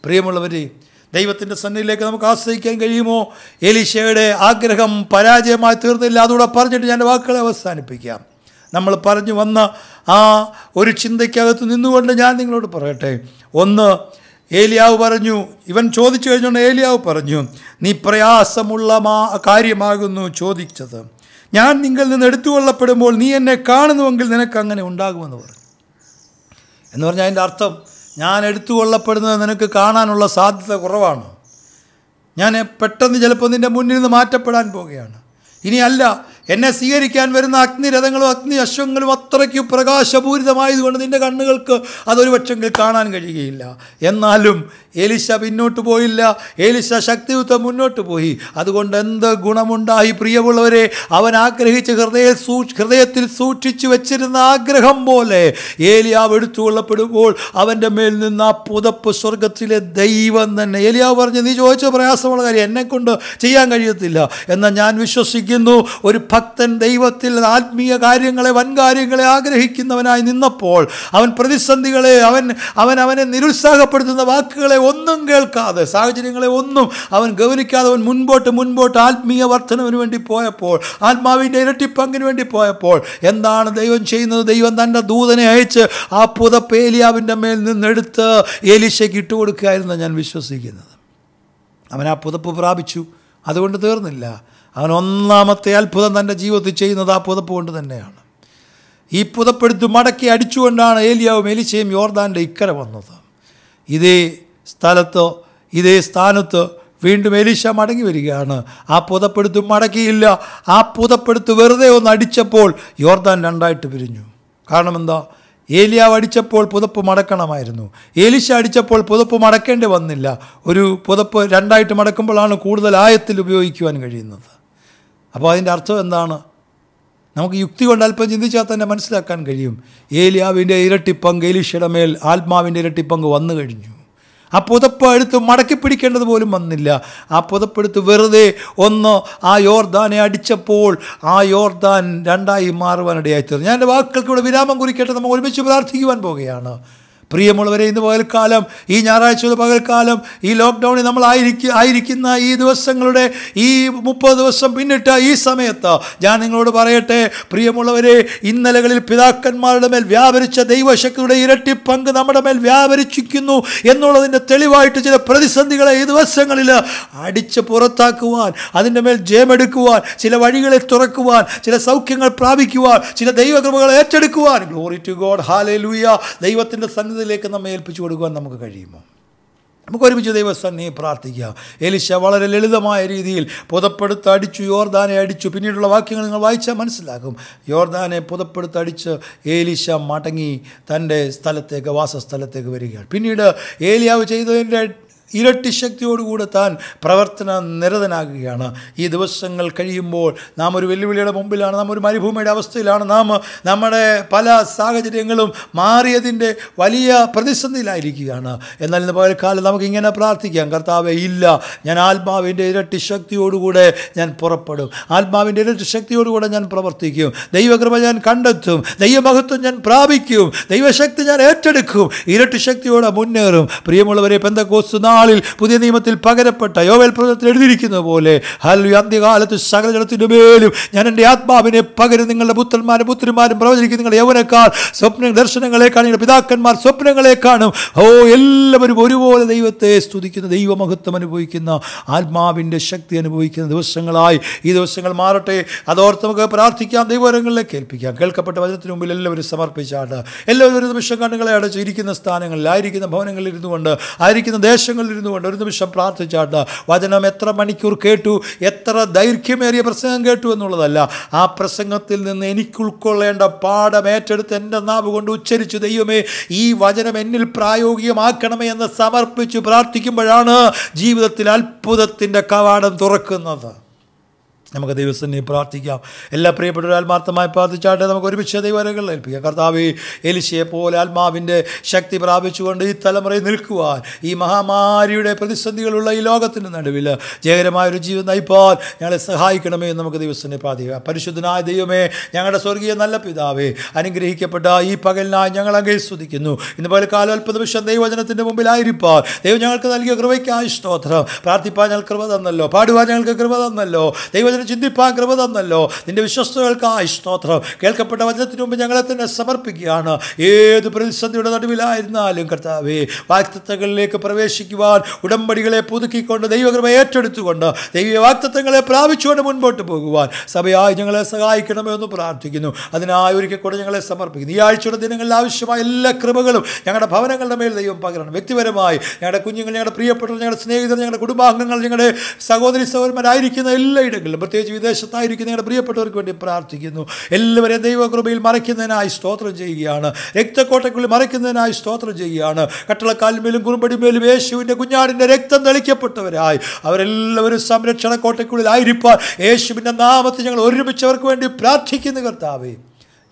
പ്രിയമുള്ളവരെ ദൈവത്തിന്റെ സന്നിധിയിലേക്ക് നമുക്ക് ആശ്രയിക്കാൻ കഴിയുമോ? എലിശയുടെ ആഗ്രഹം പരാജയമായി തീർന്നില്ല. അതുകൂടെ പറഞ്ഞിട്ട് ഞാൻ വാക്കുകളെ അവസാനിപ്പിക്കാം. നമ്മൾ പറഞ്ഞു വന്ന ആ ഒരു ചിന്തയ്ക്കകത്ത് നിന്നുകൊണ്ട് ഞാൻ നിങ്ങളോട് പറയട്ടെ. ഒന്ന് ഏലിയാവ് പറഞ്ഞു ഇവൻ ചോദിച്ചു കഴിഞ്ഞുകൊണ്ട് ഏലിയാവ് പറഞ്ഞു നീ പ്രയാസമുള്ള മാ കാര്യമാകുന്നു ചോദിച്ചത്. ഞാൻ നിങ്ങളിൽ നിന്ന് എടുത്തുകൊള്ളപ്പെടുമ്പോൾ നീ എന്നെ കാണുന്നുവെങ്കിൽ നിനക്ക് അങ്ങനെ ഉണ്ടാകുമെന്ന് പറഞ്ഞു. എന്ന് പറഞ്ഞാൽ അതിന്റെ അർത്ഥം ഞാൻ എടുത്തുകൊള്ളപ്പെടുന്നത് നിനക്ക് കാണാനുള്ള സാധ്യത കുറവാണ്. ഞാൻ പെട്ടെന്ന് ചിലപ്പോൾ നിന്റെ മുന്നിൽ നിന്ന് മാറ്റപ്പെടാൻ പോവുകയാണ്. ഇനി അല്ല എന്നെ സ്വീകരിക്കാൻ വരുന്ന അഗ്നിരഥങ്ങളും അഗ്നി അശ്വങ്ങളും അത്രയ്ക്ക് പ്രകാശപൂരിതമായതുകൊണ്ട് നിന്റെ കണ്ണുകൾക്ക് അതൊരു പക്ഷെങ്കിൽ കാണാൻ കഴിയുകയില്ല. എന്നാലും ഏലിശ പിന്നോട്ട് പോയില്ല. ഏലിശ ശക്തിയുദ്ധം മുന്നോട്ട് പോയി. അതുകൊണ്ട് എന്ത് ഗുണമുണ്ടായി പ്രിയമുള്ളവരെ? അവൻ ആഗ്രഹിച്ച് ഹൃദയ സൂ ഹൃദയത്തിൽ സൂക്ഷിച്ചു വെച്ചിരുന്ന ആഗ്രഹം പോലെ ഏലിയാവ് എടുത്തു എടുത്തുകൊള്ളപ്പെടുമ്പോൾ അവന്റെ മേൽ നിന്ന് ആ പുതപ്പ് സ്വർഗത്തിലെ ദൈവം തന്നെ. ഏലിയാവ് പറഞ്ഞു നീ ചോദിച്ച പ്രയാസമുള്ള കാര്യം എന്നെക്കൊണ്ട് ചെയ്യാൻ കഴിയത്തില്ല. എന്നാൽ ഞാൻ വിശ്വസിക്കുന്നു ഒരു ഭക്തൻ ദൈവത്തിൽ ആത്മീയ കാര്യങ്ങളെ വൻകാര്യങ്ങളെ ആഗ്രഹിക്കുന്നവനായി നിന്നപ്പോൾ അവൻ പ്രതിസന്ധികളെ അവൻ അവൻ അവനെ നിരുത്സാഹപ്പെടുത്തുന്ന വാക്കുകളെ ഒന്നും കേൾക്കാതെ സാഹചര്യങ്ങളെ ഒന്നും അവൻ ഗൗനിക്കാതെ അവൻ മുൻപോട്ട് മുൻപോട്ട് ആത്മീയ വർധനവിന് വേണ്ടി പോയപ്പോൾ ആത്മാവിന്റെ ഇരട്ടിപ്പങ്കിന് വേണ്ടി പോയപ്പോൾ എന്താണ് ദൈവം ചെയ്യുന്നത്? ദൈവം തന്റെ ദൂതനെ അയച്ച് ആ പുതപ്പ് ഏലിയാവിന്റെ മേൽ നിന്നെടുത്ത് ഏലിശയ്ക്ക് ഇട്ടുകൊടുക്കുകയായിരുന്നു ഞാൻ വിശ്വസിക്കുന്നത്. അവൻ ആ പുതപ്പ് പ്രാപിച്ചു. അതുകൊണ്ട് തീർന്നില്ല. അവൻ ഒന്നാമത്തെ അത്ഭുതം തന്റെ ജീവിതത്തിൽ ചെയ്യുന്നത് ആ പുതപ്പ് കൊണ്ട് തന്നെയാണ്. ഈ പുതപ്പെടുത്ത് മടക്കി അടിച്ചുകൊണ്ടാണ് ഏലിയാവും എലിശയും യോർദാന്റെ ഇക്കര വന്നത്. ഇതേ സ്ഥലത്ത് ഇതേ സ്ഥാനത്ത് വീണ്ടും എലിശ മടങ്ങി വരികയാണ്. ആ പുതപ്പെടുത്ത് മടക്കിയില്ല. ആ പുതപ്പെടുത്ത് വെറുതെ ഒന്ന് അടിച്ചപ്പോൾ യോർദാൻ രണ്ടായിട്ട് പിരിഞ്ഞു. കാരണം എന്താ? ഏലിയാവ് അടിച്ചപ്പോൾ പുതപ്പ് മടക്കണമായിരുന്നു. ഏലിശ അടിച്ചപ്പോൾ പുതപ്പ് മടക്കേണ്ടി വന്നില്ല. ഒരു പുതപ്പ് രണ്ടായിട്ട് മടക്കുമ്പോഴാണ് കൂടുതൽ ആയത്തിൽ ഉപയോഗിക്കുവാൻ കഴിയുന്നത്. അപ്പോൾ അതിന്റെ അർത്ഥം എന്താണ്? നമുക്ക് യുക്തി കൊണ്ട് അല്പം ചിന്തിച്ചാൽ തന്നെ മനസ്സിലാക്കാൻ കഴിയും. ഏലിയാവിന്റെ ഇരട്ടിപ്പങ്ക് എലിഷയുടെ മേൽ ആത്മാവിന്റെ ഇരട്ടിപ്പങ്ക് വന്നു കഴിഞ്ഞു. ആ പുതപ്പ് എടുത്ത് മടക്കി പിടിക്കേണ്ടത് പോലും വന്നില്ല. ആ പുതപ്പെടുത്ത് വെറുതെ ഒന്ന് ആ യോർദാനെ അടിച്ചപ്പോൾ ആ യോർദാൻ രണ്ടായി മാറുവാനിടയായി തീർന്നു ഞാൻ എന്റെ വാക്കുകൾക്ക് ഇവിടെ വിരാമം കുറിക്കട്ടെ. നമ്മൾ ഒരുമിച്ച് പ്രാർത്ഥിക്കുവാൻ പോവുകയാണ്. പ്രിയമുള്ളവരെ ഇന്ന് പകൽക്കാലം ഈ ഞായറാഴ്ച പകൽക്കാലം ഈ ലോക്ക്ഡൗണിൽ നമ്മൾ ആയിരിക്ക ആയിരിക്കുന്ന ഈ ദിവസങ്ങളുടെ ഈ മുപ്പത് ദിവസം പിന്നിട്ട ഈ സമയത്ത് ഞാൻ നിങ്ങളോട് പറയട്ടെ പ്രിയമുള്ളവരെ ഇന്നലകളിൽ പിതാക്കന്മാരുടെ മേൽ വ്യാപരിച്ച ദൈവശക്തിയുടെ ഇരട്ടി പങ്ക് നമ്മുടെ മേൽ വ്യാപരിച്ചിരിക്കുന്നു എന്നുള്ളതിന്റെ തെളിവായിട്ട് ചില പ്രതിസന്ധികളെ ഈ ദിവസങ്ങളിൽ അടിച്ച് പുറത്താക്കുവാൻ അതിന്റെ മേൽ ജയമെടുക്കുവാൻ ചില വഴികളെ തുറക്കുവാൻ ചില സൗഖ്യങ്ങൾ പ്രാപിക്കുവാൻ ചില ദൈവകൃപകൾ ഏറ്റെടുക്കുവാൻ. Glory to God hallelujah ദൈവത്തിന്റെ സന്നിധിയിലേക്ക് നമ്മെ ഏൽപ്പിച്ചു കൊടുക്കുവാൻ നമുക്ക് കഴിയുമോ? നമുക്ക് ഒരുമിച്ച് ദൈവസന്നിധി പ്രാർത്ഥിക്കാം എലിശ വളരെ ലളിതമായ രീതിയിൽ പുതപ്പെടുത്ത് അടിച്ചു യോർദാനെ അടിച്ചു. പിന്നീടുള്ള വാക്യങ്ങൾ നിങ്ങൾ വായിച്ചാൽ മനസ്സിലാകും. യോർദാനെ പുതപ്പെടുത്ത് അടിച്ച് ഏലിശ മടങ്ങി തന്റെ സ്ഥലത്തേക്ക് വാസസ്ഥലത്തേക്ക് വരികയാണ്. പിന്നീട് ഏലിയാവ് ചെയ്തതിന്റെ ഇരട്ടി ശക്തിയോടുകൂടെ താൻ പ്രവർത്തന നിരതനാകുകയാണ്. ഈ ദിവസങ്ങൾ കഴിയുമ്പോൾ നാം ഒരു വെല്ലുവിളിയുടെ മുമ്പിലാണ് നാം ഒരു മരുഭൂമിയുടെ അവസ്ഥയിലാണ് നാം നമ്മുടെ പല സാഹചര്യങ്ങളും മാറിയതിന്റെ വലിയ പ്രതിസന്ധിയിലായിരിക്കുകയാണ്. എന്നാൽ ഇന്ന് പകൽക്കാലം നമുക്കിങ്ങനെ പ്രാർത്ഥിക്കാം കർത്താവെ ഇല്ല ഞാൻ ആത്മാവിന്റെ ഇരട്ടി ശക്തിയോടുകൂടെ ഞാൻ പുറപ്പെടും. ആത്മാവിന്റെ ഇരട്ടി ശക്തിയോടുകൂടെ ഞാൻ പ്രവർത്തിക്കും. ദൈവകൃപ ഞാൻ കണ്ടെത്തും. ദൈവമഹത്വം ഞാൻ പ്രാപിക്കും. ദൈവശക്തി ഞാൻ ഏറ്റെടുക്കും. ഇരട്ടി ശക്തിയോടെ മുന്നേറും. പ്രിയമുള്ളവരെ പെന്തക്കോസ് നാളിൽ പുതിയ നിയമത്തിൽ പകരപ്പെട്ട യോവേൽ പ്രവചനത്തിൽ എഴുതിയിരിക്കുന്ന പോലെ ഹലു അന്ത്യകാലത്ത് സകല ജലത്തിന്റെ മേലും ഞാൻ എന്റെ ആത്മാവിനെ പകരം. നിങ്ങളുടെ പുത്രന്മാരും പുത്രിമാരും പ്രവചിക്കും നിങ്ങളുടെ യൗവനക്കാർ സ്വപ്ന ദർശനങ്ങളെ കാണും നിങ്ങളുടെ പിതാക്കന്മാർ സ്വപ്നങ്ങളെ കാണും. ഓ എല്ലാവരും ഒരുപോലെ ദൈവത്തെ സ്തുതിക്കുന്ന ദൈവമഹത്വം അനുഭവിക്കുന്ന ആത്മാവിന്റെ ശക്തി അനുഭവിക്കുന്ന ദിവസങ്ങളായി. ഈ ദിവസങ്ങൾ മാറട്ടെ. അതോർത്ത് നമുക്ക് പ്രാർത്ഥിക്കാം ദൈവരങ്ങളിലേക്ക് കേൾപ്പിക്കാം കേൾക്കപ്പെട്ട വചനത്തിന് മുമ്പിൽ എല്ലാവരും സമർപ്പിച്ചാണ്. എല്ലാവരും നിമിഷം കണ്ണുകളെ അടച്ച് ഇരിക്കുന്ന സ്ഥാനങ്ങളിൽ ആയിരിക്കുന്ന ഭവനങ്ങളിൽ ഇരുന്നുകൊണ്ട് ആയിരിക്കുന്ന ദേശങ്ങളിൽ ഇരുന്നു കൊണ്ട് ഒരു നിമിഷം പ്രാർത്ഥിച്ചാട്ട് വചനം എത്ര മണിക്കൂർ കേട്ടു എത്ര ദൈർഘ്യമേറിയ പ്രസംഗം കേട്ടു എന്നുള്ളതല്ല. ആ പ്രസംഗത്തിൽ നിന്ന് എനിക്ക് ഉൾക്കൊള്ളേണ്ട പാഠം ഏറ്റെടുത്ത് എന്റെ നാവ് കൊണ്ട് ഉച്ചരിച്ചു ദൈവമേ ഈ വചനം എന്നിൽ പ്രായോഗികമാക്കണമേ എന്ന് സമർപ്പിച്ച് പ്രാർത്ഥിക്കുമ്പോഴാണ് ജീവിതത്തിൽ അത്ഭുതത്തിന്റെ കവാടം തുറക്കുന്നത്. നമുക്ക് ദൈവസ്ഥനെ പ്രാർത്ഥിക്കാം. എല്ലാ പ്രിയപ്പെട്ടവരും ആത്മാർത്ഥമായി പ്രാർത്ഥിച്ചാട്ടെ നമുക്ക് ഒരുമിച്ച് ദൈവരകൾ ഏൽപ്പിക്കാം. കർത്താവ് എലിശയെ പോലെ ആത്മാവിന്റെ ശക്തി പ്രാപിച്ചുകൊണ്ട് ഈ തലമുറയിൽ നിൽക്കുവാൻ ഈ മഹാമാരിയുടെ പ്രതിസന്ധികളുള്ള ഈ ലോകത്തിന്റെ നടുവിൽ ജയകരമായൊരു ജീവിതം നയിപ്പാൻ ഞങ്ങളെ സഹായിക്കണമേ എന്ന് നമുക്ക് ദൈവസ്ഥനെ പ്രാർത്ഥിക്കാം. പരിശുദ്ധനായ ദൈവമേ ഞങ്ങളുടെ സ്വർഗീയ നല്ല പിതാവേ അനുഗ്രഹിക്കപ്പെട്ട ഈ പകലിനായി ഞങ്ങൾ അങ്ങേ സ്തുതിക്കുന്നു. ഇന്ന് പോലെ കാലോൽപ്പ നിമിഷം ദൈവചനത്തിന്റെ മുമ്പിലായിരിക്കാൻ ദൈവം ഞങ്ങൾക്ക് നൽകിയ കൃപയ്ക്കായി സ്തോത്രം. പ്രാർത്ഥിപ്പാൻ ഞങ്ങൾ കൃപ തന്നല്ലോ പാടുവാൻ ഞങ്ങൾക്ക് കൃപ തന്നല്ലോ. ദൈവജനം ചിന്തിപ്പാൻ കൃപ തന്നല്ലോ. നിന്റെ വിശ്വസ്തകൾക്കായി സ്തോത്രം. കേൾക്കപ്പെട്ട വചനത്തിന് മുമ്പ് ഞങ്ങളെ തന്നെ സമർപ്പിക്കുകയാണ്. ഏത് പ്രതിസന്ധിയുടെ നടുവിലായിരുന്നാലും കർത്താവേ വാക്തത്വങ്ങളിലേക്ക് പ്രവേശിക്കുവാൻ ഉടമ്പടികളെ പുതുക്കിക്കൊണ്ട് ദൈവകൃപ ഏറ്റെടുത്തുകൊണ്ട് ദൈവ വാക്തത്വങ്ങളെ പ്രാപിച്ചുകൊണ്ട് മുൻപോട്ട് പോകുവാൻ സഭയായി ഞങ്ങളെ സഹായിക്കണമെന്ന് പ്രാർത്ഥിക്കുന്നു. അതിനായി ഒരിക്കൽ കൂടെ ഞങ്ങളെ സമർപ്പിക്കുന്നു. ഈ ആഴ്ചയുടെ ദിനങ്ങളിൽ ആവശ്യമായ എല്ലാ കൃപകളും ഞങ്ങളുടെ ഭവനങ്ങളുടെ മേൽ ദൈവം പകരണം. വ്യക്തിപരമായി ഞങ്ങളുടെ കുഞ്ഞുങ്ങൾ ഞങ്ങളുടെ പ്രിയപ്പെട്ടവർ ഞങ്ങളുടെ സ്നേഹിതർ ഞങ്ങളുടെ കുടുംബാംഗങ്ങൾ ഞങ്ങളുടെ സഹോദരി സഹോദരന്മാരായിരിക്കുന്ന എല്ലാ ഇടങ്ങളിലും പ്രത്യേകിച്ച് വിദേശത്തായിരിക്കുന്ന ഞങ്ങളുടെ പ്രിയപ്പെട്ടവർക്ക് വേണ്ടി പ്രാർത്ഥിക്കുന്നു. എല്ലാവരെയും ദൈവകൃപയിൽ മറയ്ക്കുന്നതിനായി സ്തോത്രം ചെയ്യുകയാണ്. രക്തക്കോട്ടയ്ക്കുള്ളിൽ മറയ്ക്കുന്നതിനായി സ്തോത്രം ചെയ്യുകയാണ്. കട്ടളക്കാലിന്മേലും കുറുമ്പടിമേലും യേശുവിന്റെ കുഞ്ഞാടിന്റെ രക്തം തെളിക്കപ്പെട്ടവരായി അവരെല്ലാവരും സംരക്ഷണ കോട്ടയ്ക്കുള്ളിലായിരിക്കാൻ യേശുവിന്റെ നാമത്തിൽ ഞങ്ങൾ ഒരുമിച്ചവർക്ക് വേണ്ടി പ്രാർത്ഥിക്കുന്നു കർത്താവേ.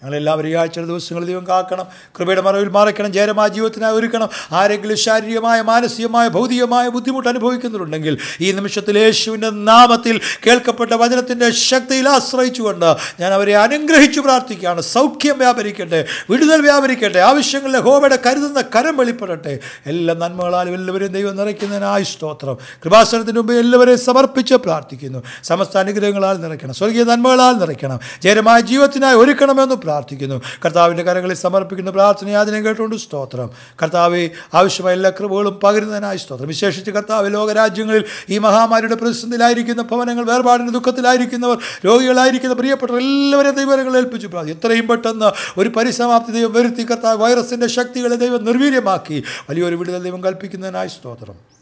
ഞങ്ങളെല്ലാവരും ഈ ആഴ്ച ദിവസങ്ങൾ ദൈവം കാക്കണം. കൃപയുടെ മറവിൽ മറയ്ക്കണം ജയരമായ ജീവിതത്തിനായി ഒരുക്കണം. ആരെങ്കിലും ശാരീരികമായ മാനസികമായ ഭൗതികമായ ബുദ്ധിമുട്ട് അനുഭവിക്കുന്നുണ്ടെങ്കിൽ ഈ നിമിഷത്തിൽ യേശുവിന്റെ നാമത്തിൽ കേൾക്കപ്പെട്ട വചനത്തിന്റെ ശക്തിയിൽ ആശ്രയിച്ചുകൊണ്ട് ഞാൻ അവരെ അനുഗ്രഹിച്ചു പ്രാർത്ഥിക്കുകയാണ്. സൗഖ്യം വ്യാപരിക്കട്ടെ. വിടുതൽ വ്യാപരിക്കട്ടെ. ആവശ്യങ്ങളിലെ ഹോമയുടെ കരുതുന്ന കരം വെളിപ്പെടട്ടെ. എല്ലാ നന്മകളാലും എല്ലാവരെയും ദൈവം നിറയ്ക്കുന്നതിനായി സ്തോത്രം. കൃപാസനത്തിന് മുമ്പ് എല്ലാവരെയും സമർപ്പിച്ച് പ്രാർത്ഥിക്കുന്നു. സമസ്ത അനുഗ്രഹങ്ങളാൽ നിറയ്ക്കണം. സ്വർഗീയ നന്മകളാൽ നിറയ്ക്കണം. ജയരമായ ജീവിതത്തിനായി ഒരുക്കണമെന്ന് പ്രാർത്ഥിക്കുന്നു. കർത്താവിന്റെ കരങ്ങളിൽ സമർപ്പിക്കുന്ന പ്രാർത്ഥന യാതനം കേട്ടുകൊണ്ട് സ്തോത്രം. കർത്താവ് ആവശ്യമായ എല്ലാ കൃപകളും പകരുന്നതിനായി സ്തോത്രം. വിശേഷിച്ച് കർത്താവ് ലോകരാജ്യങ്ങളിൽ ഈ മഹാമാരിയുടെ പ്രതിസന്ധിയിലായിരിക്കുന്ന ഭവനങ്ങൾ വേർപാടിന്റെ ദുഃഖത്തിലായിരിക്കുന്നവർ രോഗികളായിരിക്കുന്ന പ്രിയപ്പെട്ടവർ എല്ലാവരെയും ദൈവങ്ങൾ ഏൽപ്പിച്ചു എത്രയും പെട്ടെന്ന് ഒരു പരിസമാപ്തി ദൈവം വരുത്തി കർത്താവ് വൈറസിന്റെ ശക്തികളെ ദൈവം നിർവീര്യമാക്കി. വലിയൊരു വിടുതൽ ദൈവം കൽപ്പിക്കുന്നതിനായി സ്തോത്രം.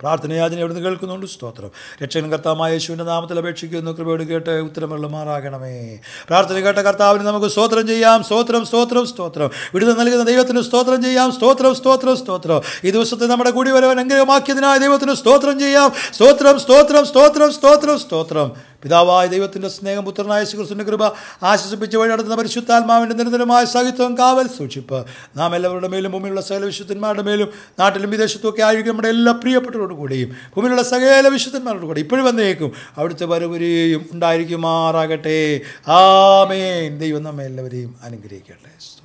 പ്രാർത്ഥനയാതിനെ നിന്ന് കേൾക്കുന്നുണ്ട്? സ്തോത്രം. രക്ഷകൻ കർത്താവായ യേശുവിന്റെ നാമത്തിൽ അപേക്ഷിക്കുന്നു. കൃപയോട് കേട്ട് ഉത്തരമുള്ളമാറാകണമേ പ്രാർത്ഥന കേട്ട കർത്താവിന് നമുക്ക് സ്തോത്രം ചെയ്യാം. സ്തോത്രം സ്തോത്രം സ്തോത്രം. വിടുതൽ നൽകുന്ന ദൈവത്തിന് സ്തോത്രം ചെയ്യാം. സ്തോത്രം സ്തോത്രം സ്തോത്രം. ഈ ദിവസത്തെ നമ്മുടെ കൂടി വരവൻ അനുഗ്രഹമാക്കിയതിനായ ദൈവത്തിന് സ്തോത്രം ചെയ്യാം. സ്തോത്രം സ്തോത്രം സ്തോത്രം സ്തോത്രം സ്തോത്രം. പിതാവായ ദൈവത്തിന്റെ സ്നേഹം പുത്രനായ ശ്രീകൃഷ്ണന്റെ കൃപ ആശ്വസിപ്പിച്ച് വഴി നടത്തുന്ന പരിശുദ്ധാത്മാവിന്റെ നിരന്തരമായ സാഹിത്യവും കാവൽ സൂക്ഷിപ്പ്. നാം എല്ലാവരുടെ മേലും ഭൂമിയിലുള്ള സകല വിശുദ്ധന്മാരുടെ മേലും നാട്ടിലും വിദേശത്തും ഒക്കെ ആയിരിക്കും നമ്മുടെ എല്ലാ പ്രിയപ്പെട്ടവരോട് കൂടിയും. ഭൂമിയിലുള്ള സകല വിശുദ്ധന്മാരോട് കൂടി ഇപ്പോഴും വന്നേക്കും. അവിടുത്തെ വരവരെയും ഉണ്ടായിരിക്കുമാറാകട്ടെ. ആമേൻ. ദൈവം നമ്മെ എല്ലാവരെയും അനുഗ്രഹിക്കട്ടെ.